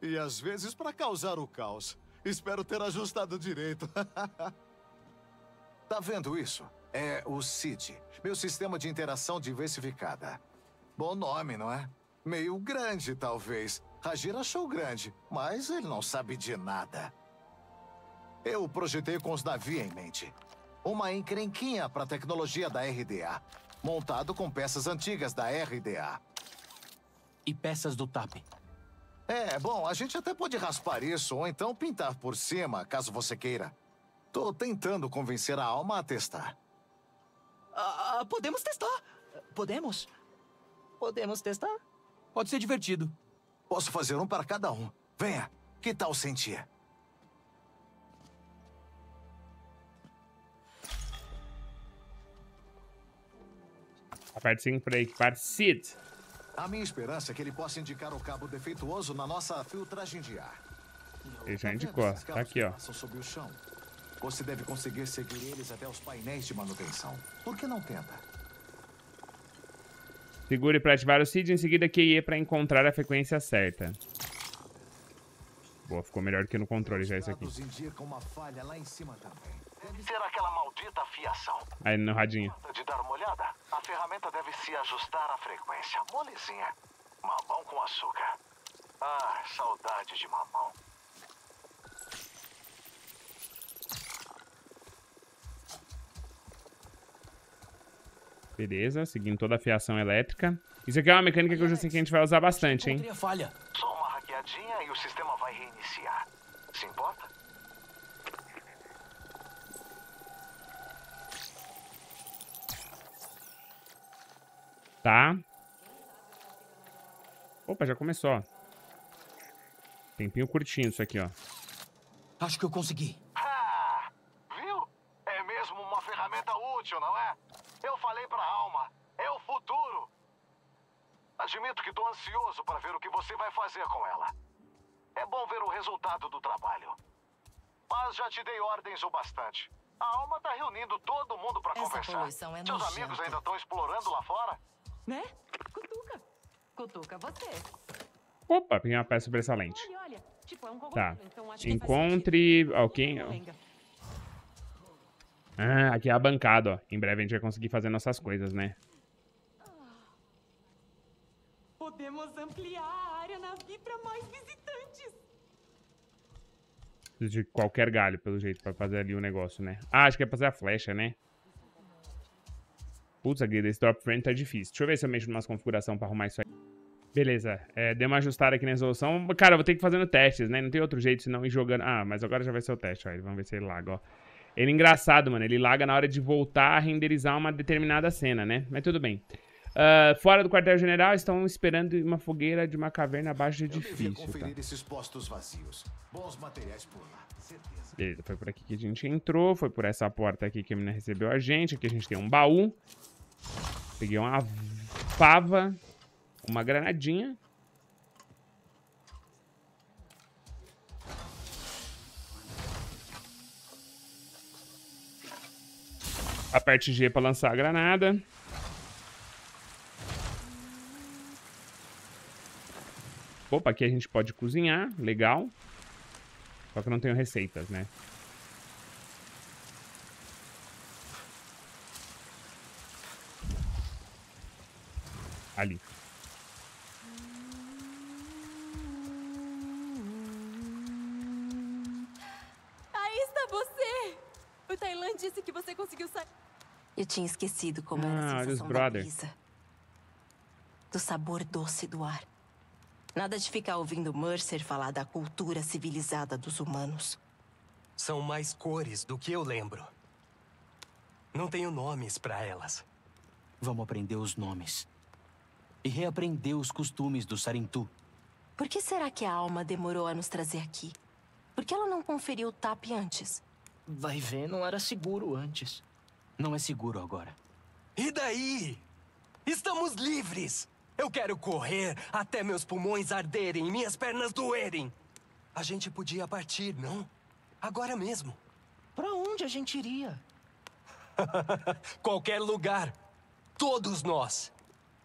E às vezes para causar o caos. Espero ter ajustado direito. <laughs> tá vendo isso? É o CID, meu sistema de interação diversificada. Bom nome, não é? Meio grande, talvez. Ragir achou grande, mas ele não sabe de nada. Eu projetei com os Navi em mente. Uma encrenquinha para a tecnologia da RDA, montado com peças antigas da RDA. E peças do TAP. É, bom, a gente até pode raspar isso ou então pintar por cima, caso você queira. Tô tentando convencer a alma a testar. Ah, podemos testar. Podemos? Podemos testar? Pode ser divertido. Posso fazer um para cada um. Venha. Que tal sentir? Aperte 5 para equipar Sid. A minha esperança é que ele possa indicar o cabo defeituoso na nossa filtragem de ar. Ele já indicou, tá aqui, ó. Você deve conseguir seguir eles até os painéis de manutenção. Por que não tenta? Segure para ativar o Seed, em seguida QE para encontrar a frequência certa. Boa, ficou melhor do que no controle já isso aqui. indicam uma falha lá em cima também. Deve ser aquela maldita fiação. Aí no radinho. De dar uma olhada, a ferramenta deve se ajustar à frequência. Molezinha. Mamão com açúcar. Ah, saudade de mamão. Beleza, seguindo toda a fiação elétrica. Isso aqui é uma mecânica que eu já sei que a gente vai usar bastante, hein? falha. Só uma hackeadinha e o sistema vai reiniciar. Se importa? Tá. Opa, já começou, ó. Tempinho curtinho isso aqui, ó. Acho que eu consegui. Ah, viu? É mesmo uma ferramenta útil, não é? Falei pra Alma. É o futuro. Admito que tô ansioso para ver o que você vai fazer com ela. É bom ver o resultado do trabalho. Mas já te dei ordens o bastante. A Alma tá reunindo todo mundo pra Essa conversar. poluição é Seus nojenta. amigos ainda estão explorando lá fora? Né? Cutuca. Cutuca você. Opa, peguei uma peça sobressalente. Olha, olha. Tipo, é um Tá. então acho que faz Encontre alguém... Ah, aqui é a bancada, ó. Em breve a gente vai conseguir fazer nossas coisas, né? Podemos ampliar a área navio para mais visitantes. Preciso de qualquer galho, pelo jeito, pra fazer ali o negócio, né? Ah, acho que é fazer a flecha, né? Putz, a guia desse drop frame tá difícil. Deixa eu ver se eu mexo numa configuração pra arrumar isso aí. Beleza, é, dei uma ajustada aqui na resolução. Cara, eu vou ter que ir fazendo testes, né? Não tem outro jeito senão ir jogando... Ah, mas agora já vai ser o teste, ó. Vamos ver se ele laga, ó. Ele é engraçado, mano. Ele laga na hora de voltar a renderizar uma determinada cena, né? Mas tudo bem. Ah, fora do quartel-general, estão esperando uma fogueira de uma caverna abaixo de edifício, tá? esses postos vazios. Bons materiais por lá, certeza. Beleza, foi por aqui que a gente entrou. Foi por essa porta aqui que a menina recebeu a gente. Aqui a gente tem um baú. Peguei uma fava. Uma granadinha. Aperte G para lançar a granada. Opa, aqui a gente pode cozinhar, legal. Só que eu não tenho receitas, né? Ali. Eu tinha esquecido como era Ah, a olha os sensação da brisa. Do sabor doce do ar. Nada de ficar ouvindo Mercer falar da cultura civilizada dos humanos. São mais cores do que eu lembro. Não tenho nomes pra elas. Vamos aprender os nomes. E reaprender os costumes do Sarintu. Por que será que a alma demorou a nos trazer aqui? Por que ela não conferiu o TAP antes? Vai ver, não era seguro antes. Não é seguro agora. E daí? Estamos livres! Eu quero correr até meus pulmões arderem e minhas pernas doerem. A gente podia partir, não? Agora mesmo. Pra onde a gente iria? <laughs> Qualquer lugar. Todos nós.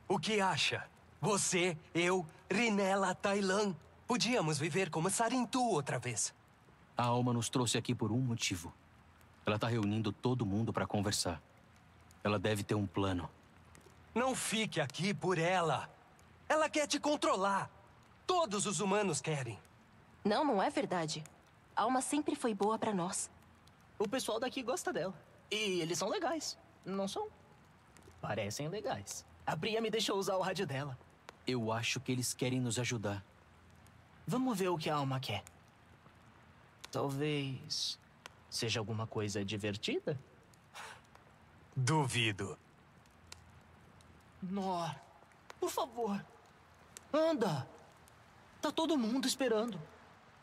O que acha? Você, eu, Rinella, Tailan. Podíamos viver como Sarintu outra vez. A alma nos trouxe aqui por um motivo. Ela tá reunindo todo mundo pra conversar. Ela deve ter um plano. Não fique aqui por ela. Ela quer te controlar. Todos os humanos querem. Não, não é verdade. A alma sempre foi boa pra nós. O pessoal daqui gosta dela. E eles são legais, não são? Parecem legais. A Bria me deixou usar o rádio dela. Eu acho que eles querem nos ajudar. Vamos ver o que a alma quer. Talvez seja alguma coisa divertida? Duvido. Nor, por favor. Anda. Tá todo mundo esperando.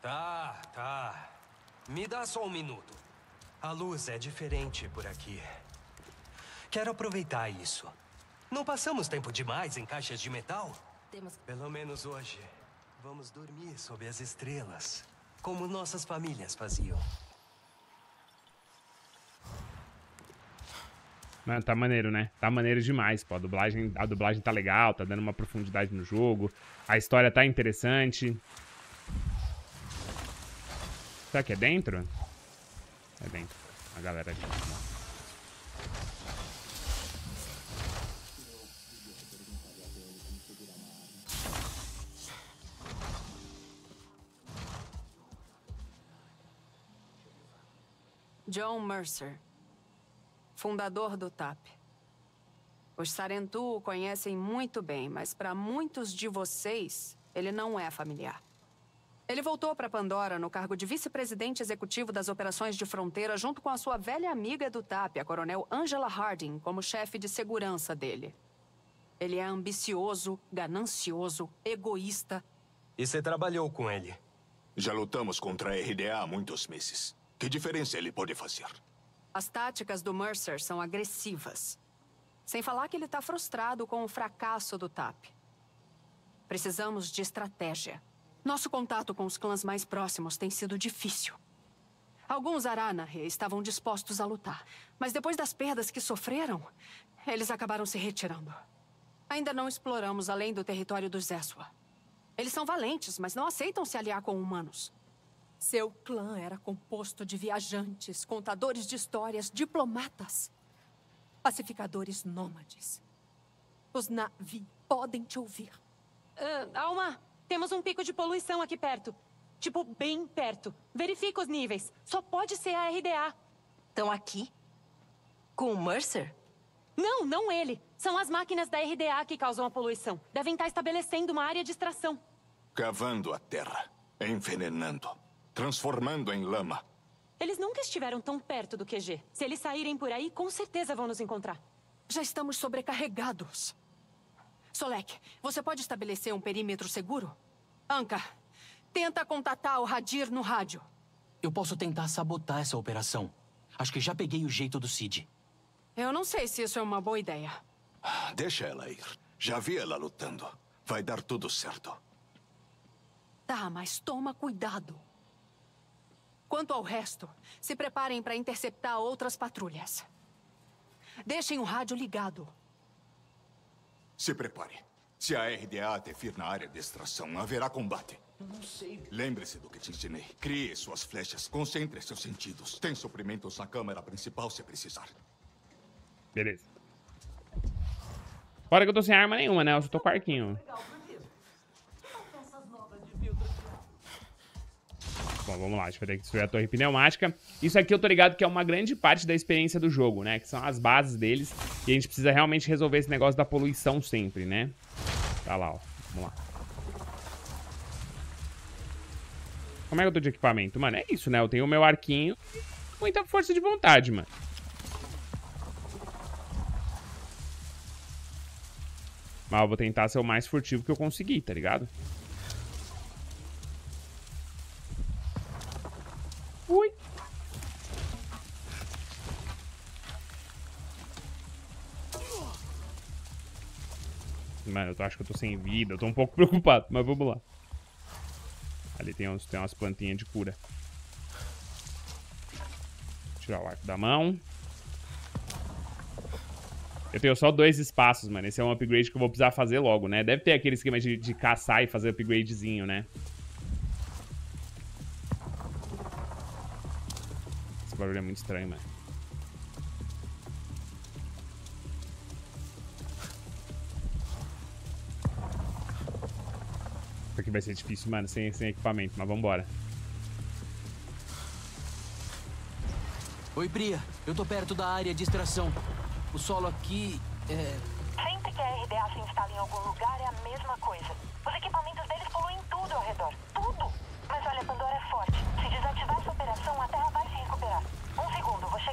Tá, tá. Me dá só um minuto. A luz é diferente por aqui. Quero aproveitar isso. Não passamos tempo demais em caixas de metal? Temos... Pelo menos hoje, vamos dormir sob as estrelas, como nossas famílias faziam. Mano, tá maneiro, né? Tá maneiro demais, pô. A dublagem, a dublagem tá legal, tá dando uma profundidade no jogo. A história tá interessante. Será que é dentro? É dentro. A galera aqui. John Mercer, fundador do TAP. Os Sarentu o conhecem muito bem, mas para muitos de vocês, ele não é familiar. Ele voltou para Pandora no cargo de vice-presidente executivo das operações de fronteira junto com a sua velha amiga do TAP, a coronel Angela Harding, como chefe de segurança dele. Ele é ambicioso, ganancioso, egoísta. E você trabalhou com ele? Já lutamos contra a RDA há muitos meses. Que diferença ele pode fazer? As táticas do Mercer são agressivas. Sem falar que ele está frustrado com o fracasso do TAP. Precisamos de estratégia. Nosso contato com os clãs mais próximos tem sido difícil. Alguns Aranahe estavam dispostos a lutar, mas depois das perdas que sofreram, eles acabaram se retirando. Ainda não exploramos além do território dos Zeswa. Eles são valentes, mas não aceitam se aliar com humanos. Seu clã era composto de viajantes, contadores de histórias, diplomatas, pacificadores nômades. Os Navi podem te ouvir. Uh, Alma, temos um pico de poluição aqui perto. Tipo, bem perto. Verifica os níveis. Só pode ser a RDA. Estão aqui? Com o Mercer? Não, não ele. São as máquinas da RDA que causam a poluição. Devem estar estabelecendo uma área de extração. Cavando a terra, envenenando, transformando em lama. Eles nunca estiveram tão perto do QG. Se eles saírem por aí, com certeza vão nos encontrar. Já estamos sobrecarregados. Solek, você pode estabelecer um perímetro seguro? Anka, tenta contatar o Radir no rádio. Eu posso tentar sabotar essa operação. Acho que já peguei o jeito do Cid. Eu não sei se isso é uma boa ideia. Deixa ela ir. Já vi ela lutando. Vai dar tudo certo. Tá, mas toma cuidado. Quanto ao resto, se preparem para interceptar outras patrulhas. Deixem o rádio ligado. Se prepare. Se a RDA intervir na área de extração, haverá combate. Lembre-se do que te ensinei. Crie suas flechas, concentre seus sentidos. Tem suprimentos na câmara principal se precisar. Beleza. Fora que eu tô sem arma nenhuma, né? Eu só tô com arquinho. Bom, vamos lá, deixa eu ver aqui destruir a torre pneumática. Isso aqui eu tô ligado que é uma grande parte da experiência do jogo, né? Que são as bases deles. E a gente precisa realmente resolver esse negócio da poluição sempre, né? Tá lá, ó. Vamos lá. Como é que eu tô de equipamento? Mano, é isso, né? Eu tenho o meu arquinho e muita força de vontade, mano. Mas eu vou tentar ser o mais furtivo que eu conseguir, tá ligado? Ui. Mano, eu acho que eu tô sem vida. Eu tô um pouco <laughs> preocupado, mas vamos lá. Ali tem, uns, tem umas plantinhas de cura. Tirar o arco da mão. Eu tenho só dois espaços, mano. Esse é um upgrade que eu vou precisar fazer logo, né? Deve ter aquele esquema de, de caçar e fazer upgradezinho, né? Barulho é muito estranho, mano. Isso aqui vai ser difícil, mano, sem, sem equipamento, mas vambora. Oi, Bria. Eu tô perto da área de extração. O solo aqui é...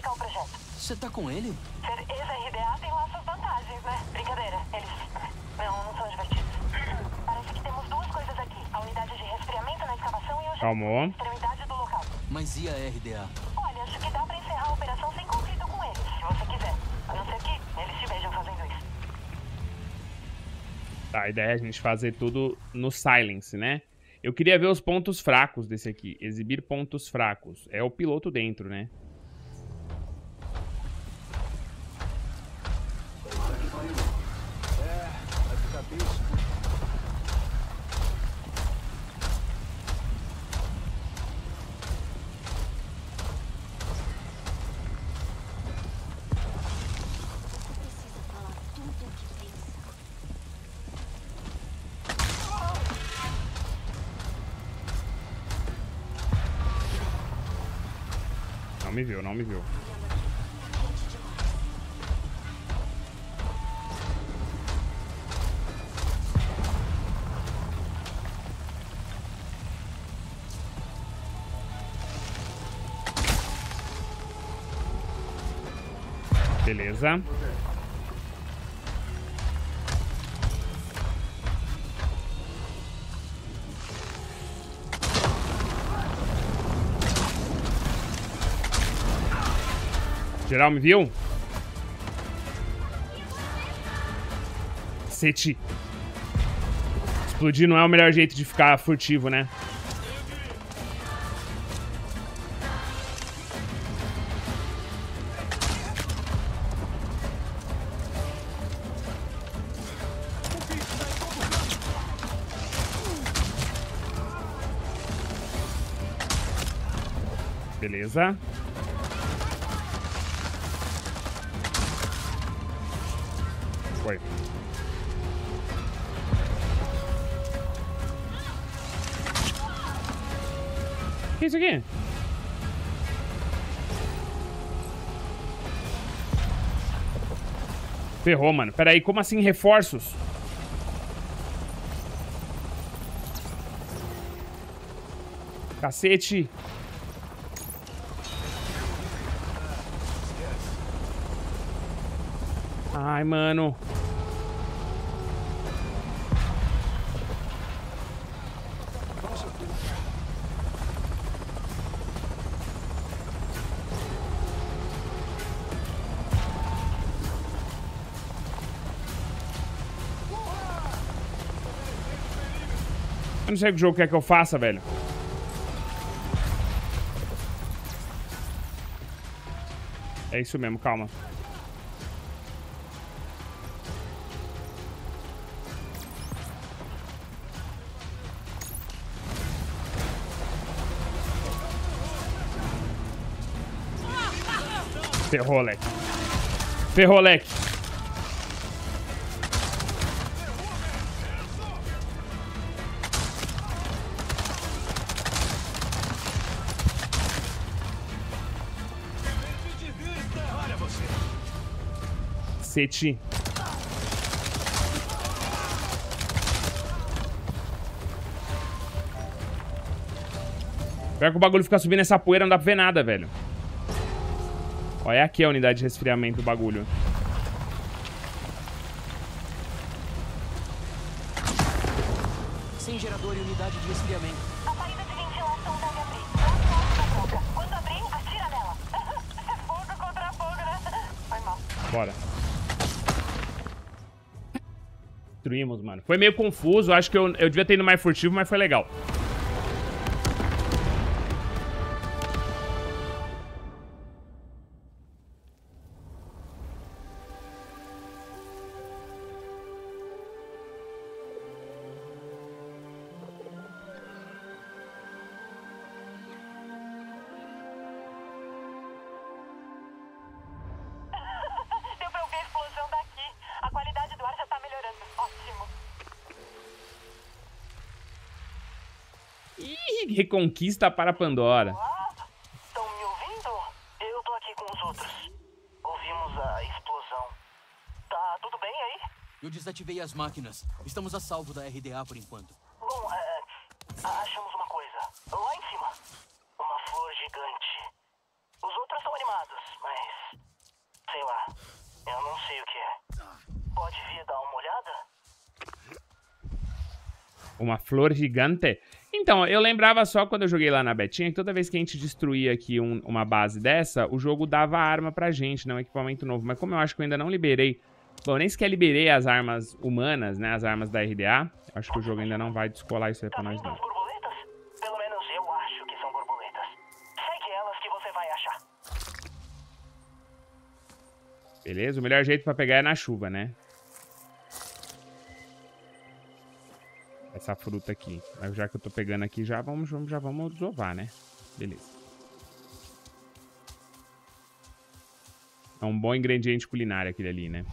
Então, o projeto. Você tá com ele? Ser ex-RDA tem lá suas vantagens, né? Brincadeira, eles não, não são divertidos. <clears throat> Parece que temos duas coisas aqui. A unidade de resfriamento na escavação e o tá Calmou. extremidade do local. Mas e a RDA? Olha, acho que dá pra encerrar a operação sem conflito com eles, se você quiser. A não ser que eles te vejam fazendo isso. Tá, a ideia é a gente fazer tudo no silence, né? Eu queria ver os pontos fracos desse aqui. Exibir pontos fracos. É o piloto dentro, né? Viu, não me viu. Beleza. Geral me viu? Ceti. Explodir não é o melhor jeito de ficar furtivo, né? Beleza. Foi. Que isso aqui? Ferrou, mano. Pera aí, como assim reforços? Cacete. Ai, mano. Eu não sei o que jogo quer que eu faça, velho. É isso mesmo, calma. Ferrou, leque. Ferrou, leque. Cacete. Pior que o bagulho fica subindo essa poeira, não dá pra ver nada, velho. Ó, é aqui a unidade de resfriamento do bagulho. Sem gerador e unidade de resfriamento. A saída de ventilação deve abrir. Não da boca. Quando abrir, atira nela. <laughs> fogo contra fogo, né? Foi mal. Bora. Destruímos, mano. Foi meio confuso. Acho que eu, eu devia ter ido mais furtivo, mas foi legal. Reconquista para Pandora. Estão me ouvindo? Eu tô aqui com os outros. Ouvimos a explosão. Tá tudo bem aí? Eu desativei as máquinas. Estamos a salvo da RDA por enquanto. Bom, é, achamos uma coisa. Lá em cima. Uma flor gigante. Os outros estão animados, mas. Sei lá. Eu não sei o que é. Pode vir dar uma olhada? Uma flor gigante. Então, eu lembrava só quando eu joguei lá na Betinha que toda vez que a gente destruía aqui um, uma base dessa, o jogo dava arma pra gente, não né, um equipamento novo. Mas como eu acho que eu ainda não liberei... Bom, nem sequer liberei as armas humanas, né? As armas da RDA. Acho que o jogo ainda não vai descolar isso aí pra nós, não. Vai achar. Beleza? O melhor jeito pra pegar é na chuva, né? Essa fruta aqui. Mas já que eu tô pegando aqui, já vamos, já vamos desovar, né? Beleza. É um bom ingrediente culinário aquele ali, né?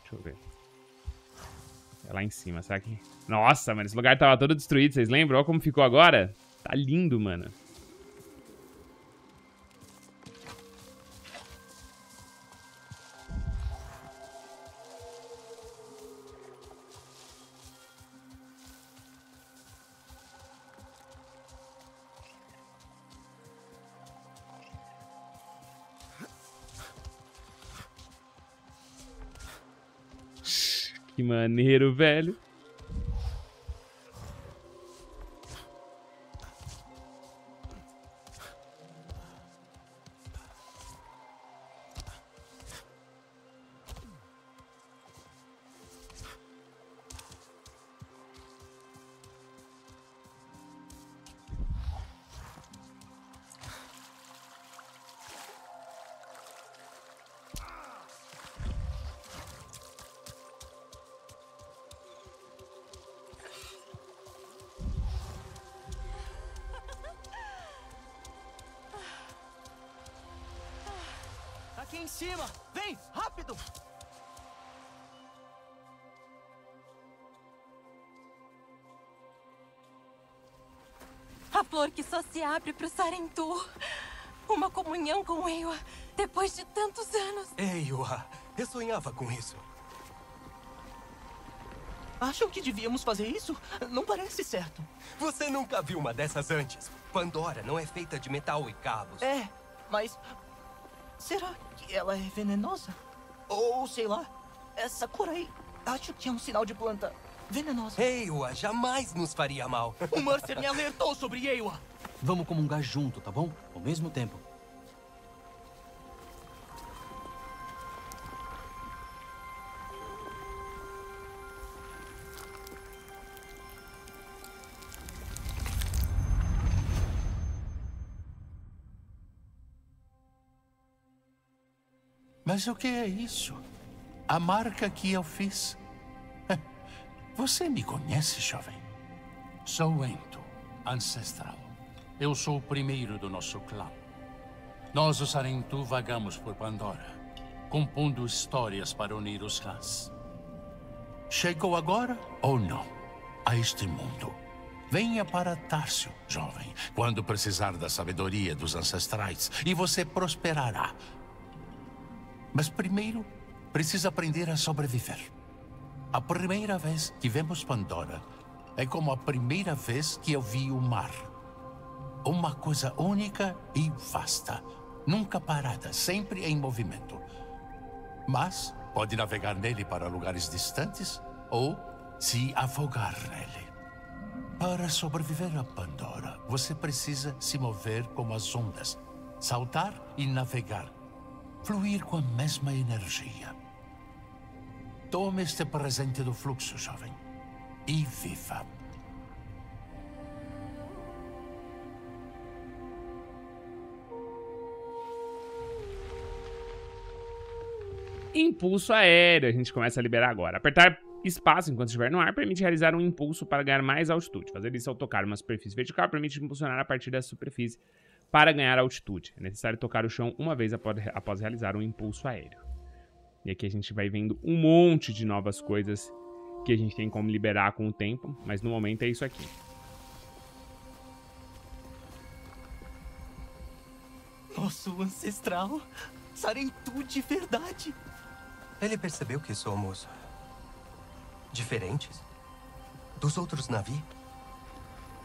Deixa eu ver. É lá em cima, será que... Nossa, mano, esse lugar tava todo destruído, vocês lembram? Olha como ficou agora. Tá lindo, mano. Maneiro, velho. Aqui em cima! Vem, rápido! A flor que só se abre pro Sarentu. Uma comunhão com Eiwa depois de tantos anos. Eiwa, eu sonhava com isso. Acham que devíamos fazer isso? Não parece certo. Você nunca viu uma dessas antes. Pandora não é feita de metal e cabos. É, mas Será que ela é venenosa? Ou, sei lá, essa cor aí, acho que é um sinal de planta venenosa. Eiwa jamais nos faria mal. O Mercer me alertou sobre Eiwa. Vamos comungar junto, tá bom? Ao mesmo tempo. Mas o que é isso? A marca que eu fiz. <laughs> Você me conhece, jovem? Sou Ento, ancestral. Eu sou o primeiro do nosso clã. Nós, os Arentu, vagamos por Pandora, compondo histórias para unir os clãs. Chegou agora ou não a este mundo? Venha para Tárcio, jovem, quando precisar da sabedoria dos ancestrais, e você prosperará mas primeiro, precisa aprender a sobreviver. A primeira vez que vemos Pandora é como a primeira vez que eu vi o mar. Uma coisa única e vasta. Nunca parada, sempre em movimento. Mas pode navegar nele para lugares distantes ou se afogar nele. Para sobreviver a Pandora, você precisa se mover como as ondas, saltar e navegar fluir com a mesma energia. Tome este presente do fluxo, jovem, e viva. Impulso aéreo, a gente começa a liberar agora. Apertar espaço enquanto estiver no ar permite realizar um impulso para ganhar mais altitude. Fazer isso ao tocar uma superfície vertical permite impulsionar a partir da superfície para ganhar altitude, é necessário tocar o chão uma vez após, após realizar um impulso aéreo. E aqui a gente vai vendo um monte de novas coisas que a gente tem como liberar com o tempo, mas no momento é isso aqui. Nosso ancestral, Sarentu de verdade. Ele percebeu que somos diferentes dos outros navios?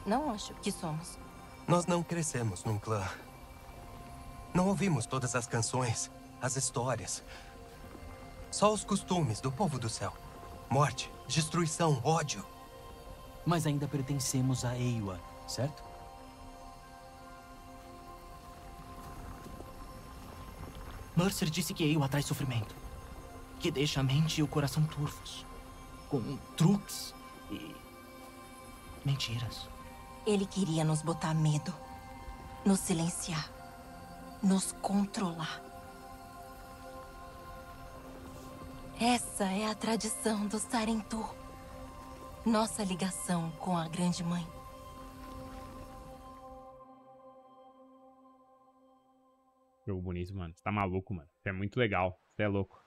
Não acho que somos. Nós não crescemos num clã. Não ouvimos todas as canções, as histórias. Só os costumes do povo do céu. Morte, destruição, ódio. Mas ainda pertencemos a Eiwa, certo? Mercer disse que Eiwa traz sofrimento. Que deixa a mente e o coração turvos. Com truques e... mentiras. Ele queria nos botar medo. Nos silenciar. Nos controlar. Essa é a tradição do Sarentu. Nossa ligação com a Grande Mãe. Jogo bonito, mano. Você tá maluco, mano. É muito legal. Você é louco.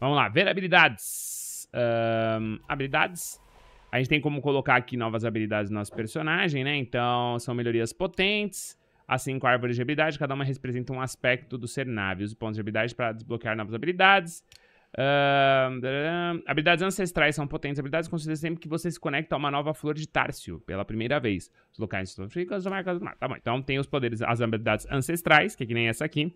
Vamos lá, ver habilidades. Um, habilidades. A gente tem como colocar aqui novas habilidades do nosso personagem, né? Então, são melhorias potentes. Assim, com a árvore de habilidade, cada uma representa um aspecto do ser nave. Use pontos de habilidade para desbloquear novas habilidades. Habilidades ancestrais são potentes habilidades concedidas sempre que você se conecta a uma nova flor de Tárcio pela primeira vez. Os locais ficam marcas do mar. Tá bom, então tem os poderes, as habilidades ancestrais, que é que nem essa aqui,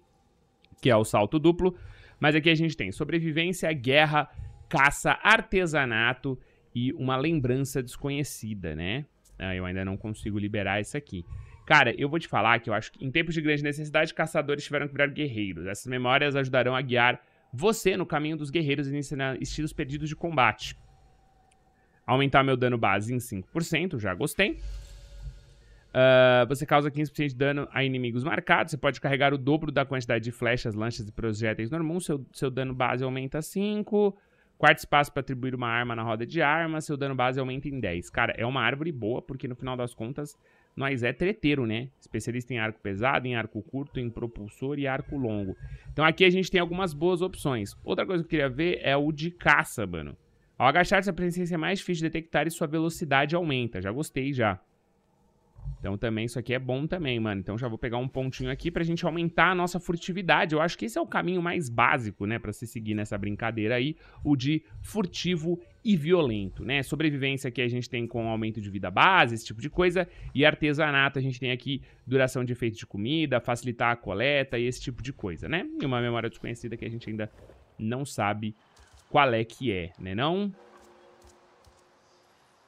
que é o salto duplo. Mas aqui a gente tem sobrevivência, guerra, caça, artesanato e uma lembrança desconhecida, né? Ah, eu ainda não consigo liberar isso aqui. Cara, eu vou te falar que eu acho que em tempos de grande necessidade, caçadores tiveram que virar guerreiros. Essas memórias ajudarão a guiar você no caminho dos guerreiros e ensinar estilos perdidos de combate. Aumentar meu dano base em 5%, já gostei. Uh, você causa 15% de dano a inimigos marcados. Você pode carregar o dobro da quantidade de flechas, lanchas e projéteis normais. Seu, seu dano base aumenta 5. Quarto espaço para atribuir uma arma na roda de armas. Seu dano base aumenta em 10. Cara, é uma árvore boa, porque no final das contas nós é treteiro, né? Especialista em arco pesado, em arco curto, em propulsor e arco longo. Então aqui a gente tem algumas boas opções. Outra coisa que eu queria ver é o de caça, mano. Ao agachar, sua presença é mais difícil de detectar e sua velocidade aumenta. Já gostei, já. Então também isso aqui é bom também, mano. Então já vou pegar um pontinho aqui pra gente aumentar a nossa furtividade. Eu acho que esse é o caminho mais básico, né, pra se seguir nessa brincadeira aí, o de furtivo e violento, né? Sobrevivência aqui a gente tem com aumento de vida base, esse tipo de coisa, e artesanato a gente tem aqui duração de efeito de comida, facilitar a coleta e esse tipo de coisa, né? E uma memória desconhecida que a gente ainda não sabe qual é que é, né não?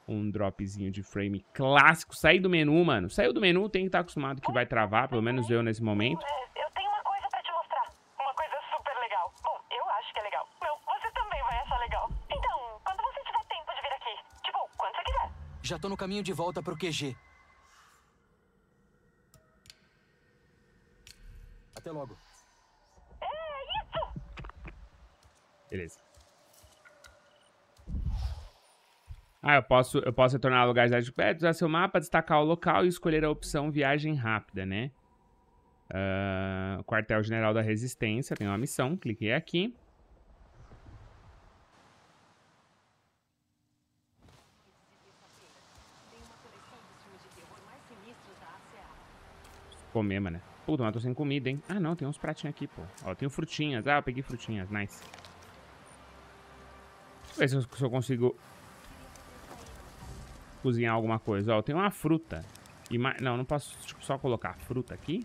Um dropzinho de frame clássico. Sair do menu, mano. Saiu do menu, tem que estar acostumado que vai travar, pelo menos eu nesse momento. Eu tenho uma coisa pra te mostrar. Uma coisa super legal. Bom, eu acho que é legal. Não, você também vai achar legal. Então, quando você tiver tempo de vir aqui, tipo, quando você quiser. Já tô no caminho de volta pro QG. Até logo. É isso! Beleza. Ah, eu posso, eu posso retornar a lugares pé, usar seu mapa, destacar o local e escolher a opção viagem rápida, né? Uh, Quartel-General da Resistência, tem uma missão, cliquei aqui. Comer, mano. Puta, mas tô sem comida, hein? Ah, não, tem uns pratinhos aqui, pô. Ó, tenho frutinhas. Ah, eu peguei frutinhas, nice. Deixa eu ver se eu consigo cozinhar alguma coisa. Ó, tem uma fruta. E mais... Não, não posso tipo, só colocar fruta aqui.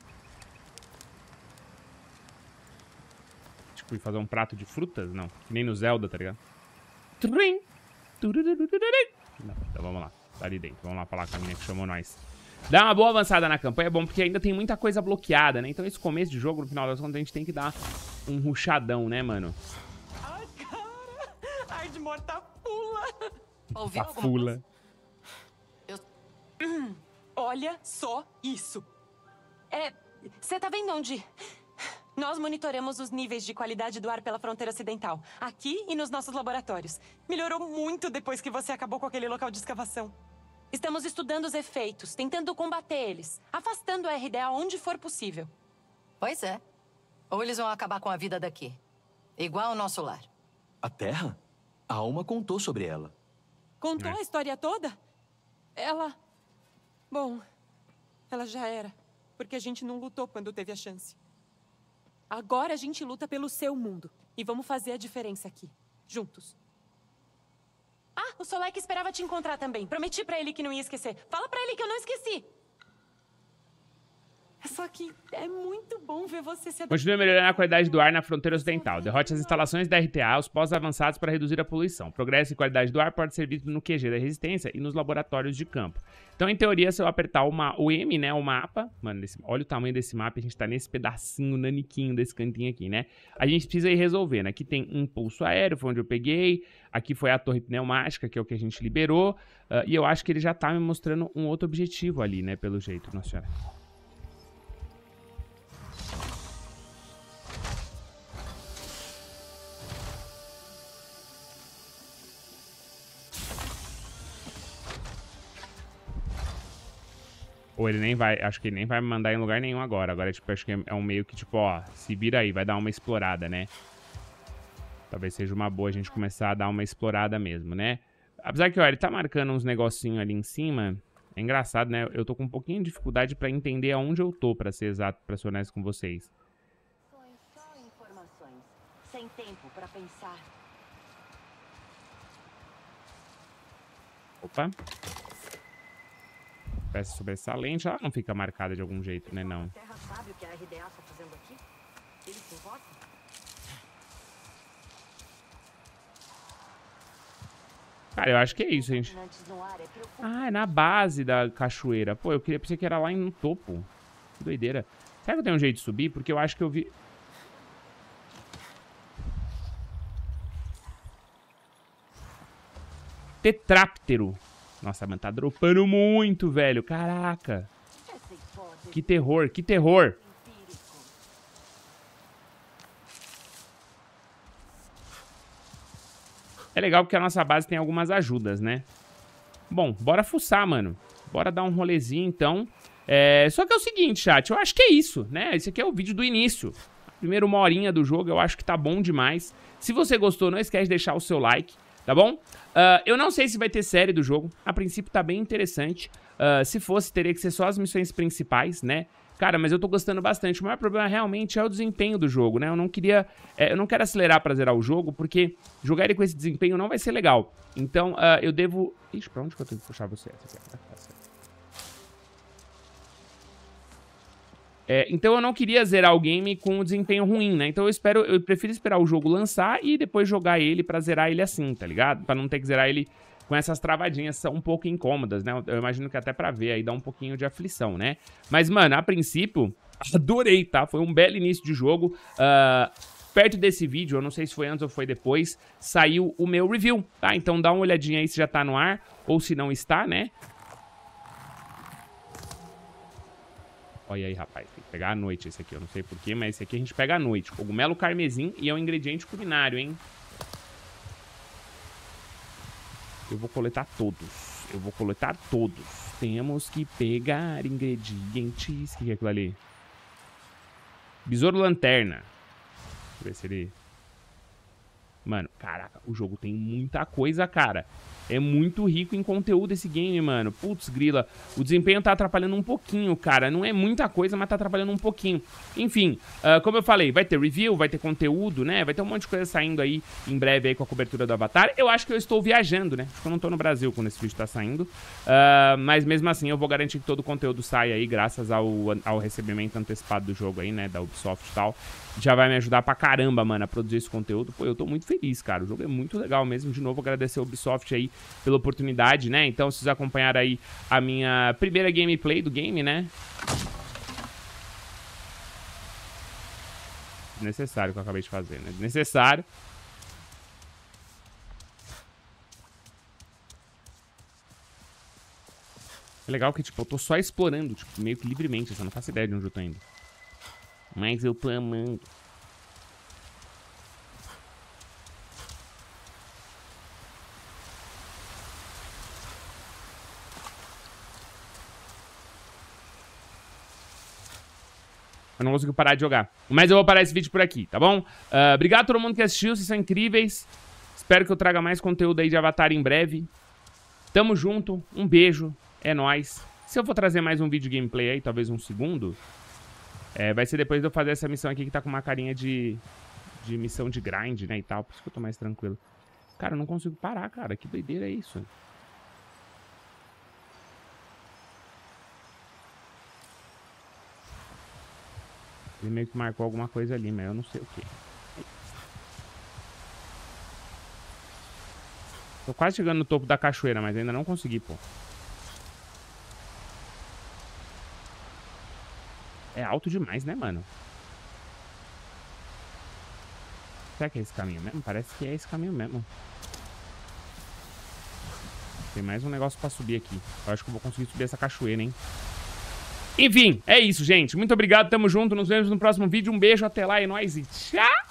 Tipo, fazer um prato de frutas? Não. Que nem no Zelda, tá ligado? Então vamos lá. Tá ali dentro. Vamos lá falar com a menina que chamou nós. Dá uma boa avançada na campanha é bom, porque ainda tem muita coisa bloqueada, né? Então esse começo de jogo, no final das contas, a gente tem que dar um ruchadão, né, mano? Ai, cara! Ardmore tá pula! Ouviu tá fula. Hum, olha só isso. É. Você tá vendo onde? Nós monitoramos os níveis de qualidade do ar pela fronteira ocidental, aqui e nos nossos laboratórios. Melhorou muito depois que você acabou com aquele local de escavação. Estamos estudando os efeitos, tentando combater eles, afastando a RDA onde for possível. Pois é. Ou eles vão acabar com a vida daqui. Igual o nosso lar. A Terra? A Alma contou sobre ela. Contou é. a história toda? Ela Bom, ela já era. Porque a gente não lutou quando teve a chance. Agora a gente luta pelo seu mundo. E vamos fazer a diferença aqui. Juntos. Ah, o Solek esperava te encontrar também. Prometi pra ele que não ia esquecer. Fala pra ele que eu não esqueci. Só que é muito bom ver você se Continue melhorando a qualidade do ar na fronteira ocidental. Derrote as instalações da RTA, os pós avançados para reduzir a poluição. Progresso e qualidade do ar pode ser visto no QG da resistência e nos laboratórios de campo. Então, em teoria, se eu apertar uma, o M, né, o mapa... Mano, esse, olha o tamanho desse mapa, a gente tá nesse pedacinho naniquinho desse cantinho aqui, né? A gente precisa ir resolvendo. Aqui tem um pulso aéreo, foi onde eu peguei. Aqui foi a torre pneumática, que é o que a gente liberou. Uh, e eu acho que ele já tá me mostrando um outro objetivo ali, né, pelo jeito, nossa senhora. Ou ele nem vai, acho que ele nem vai me mandar em lugar nenhum agora. Agora, tipo, acho que é um meio que, tipo, ó, se vira aí, vai dar uma explorada, né? Talvez seja uma boa a gente começar a dar uma explorada mesmo, né? Apesar que, ó, ele tá marcando uns negocinhos ali em cima. É engraçado, né? Eu tô com um pouquinho de dificuldade pra entender aonde eu tô, pra ser exato, pra ser honesto com vocês. Sem tempo pra pensar. Opa. Peça sobressalente, ela não fica marcada de algum jeito, né, não? Importa? Cara, eu acho que é isso, gente. Ah, é na base da cachoeira. Pô, eu queria pensei que era lá no topo. Que doideira. Será que eu tenho um jeito de subir? Porque eu acho que eu vi... Tetráptero. Nossa, mano, tá dropando muito, velho. Caraca. Que terror, que terror. É legal porque a nossa base tem algumas ajudas, né? Bom, bora fuçar, mano. Bora dar um rolezinho, então. É... Só que é o seguinte, chat. Eu acho que é isso, né? Esse aqui é o vídeo do início. Primeiro uma horinha do jogo, eu acho que tá bom demais. Se você gostou, não esquece de deixar o seu like, tá bom? Uh, eu não sei se vai ter série do jogo. A princípio tá bem interessante. Uh, se fosse, teria que ser só as missões principais, né? Cara, mas eu tô gostando bastante. O maior problema realmente é o desempenho do jogo, né? Eu não queria... É, eu não quero acelerar pra zerar o jogo, porque jogar ele com esse desempenho não vai ser legal. Então, uh, eu devo... Ixi, pra onde que eu tenho que puxar você? É, então eu não queria zerar o game com um desempenho ruim, né? Então eu espero, eu prefiro esperar o jogo lançar e depois jogar ele pra zerar ele assim, tá ligado? Pra não ter que zerar ele com essas travadinhas são um pouco incômodas, né? Eu imagino que até pra ver aí dá um pouquinho de aflição, né? Mas, mano, a princípio, <laughs> adorei, tá? Foi um belo início de jogo. Uh, perto desse vídeo, eu não sei se foi antes ou foi depois, saiu o meu review, tá? Então dá uma olhadinha aí se já tá no ar ou se não está, né? Olha aí, rapaz. Tem que pegar à noite esse aqui. Eu não sei porquê, mas esse aqui a gente pega à noite. Cogumelo carmesim e é um ingrediente culinário, hein? Eu vou coletar todos. Eu vou coletar todos. Temos que pegar ingredientes. O que é aquilo ali? Besouro lanterna. Deixa eu ver se ele... Mano, caraca, o jogo tem muita coisa, cara. É muito rico em conteúdo esse game, mano. Putz, grila. O desempenho tá atrapalhando um pouquinho, cara. Não é muita coisa, mas tá atrapalhando um pouquinho. Enfim, uh, como eu falei, vai ter review, vai ter conteúdo, né? Vai ter um monte de coisa saindo aí em breve aí com a cobertura do Avatar. Eu acho que eu estou viajando, né? Acho que eu não tô no Brasil quando esse vídeo tá saindo. Uh, mas mesmo assim, eu vou garantir que todo o conteúdo saia aí graças ao, ao recebimento antecipado do jogo aí, né? Da Ubisoft e tal já vai me ajudar pra caramba, mano, a produzir esse conteúdo. Pô, eu tô muito feliz, cara. O jogo é muito legal mesmo. De novo, agradecer ao Ubisoft aí pela oportunidade, né? Então, vocês acompanharam aí a minha primeira gameplay do game, né? Necessário que eu acabei de fazer, né? Necessário. É legal que, tipo, eu tô só explorando, tipo, meio que livremente. Eu não faço ideia de onde eu tô indo. Mas eu tô amando. Eu não consigo parar de jogar. Mas eu vou parar esse vídeo por aqui, tá bom? Uh, obrigado a todo mundo que assistiu, vocês são incríveis. Espero que eu traga mais conteúdo aí de Avatar em breve. Tamo junto, um beijo, é nóis. Se eu for trazer mais um vídeo gameplay aí, talvez um segundo, é, vai ser depois de eu fazer essa missão aqui que tá com uma carinha de, de missão de grind, né, e tal. Por isso que eu tô mais tranquilo. Cara, eu não consigo parar, cara. Que doideira é isso? Ele meio que marcou alguma coisa ali, mas eu não sei o que. Tô quase chegando no topo da cachoeira, mas ainda não consegui, pô. É alto demais, né, mano? Será que é esse caminho mesmo? Parece que é esse caminho mesmo. Tem mais um negócio pra subir aqui. Eu acho que eu vou conseguir subir essa cachoeira, hein? Enfim, é isso, gente. Muito obrigado, tamo junto. Nos vemos no próximo vídeo. Um beijo, até lá, é nóis e tchau!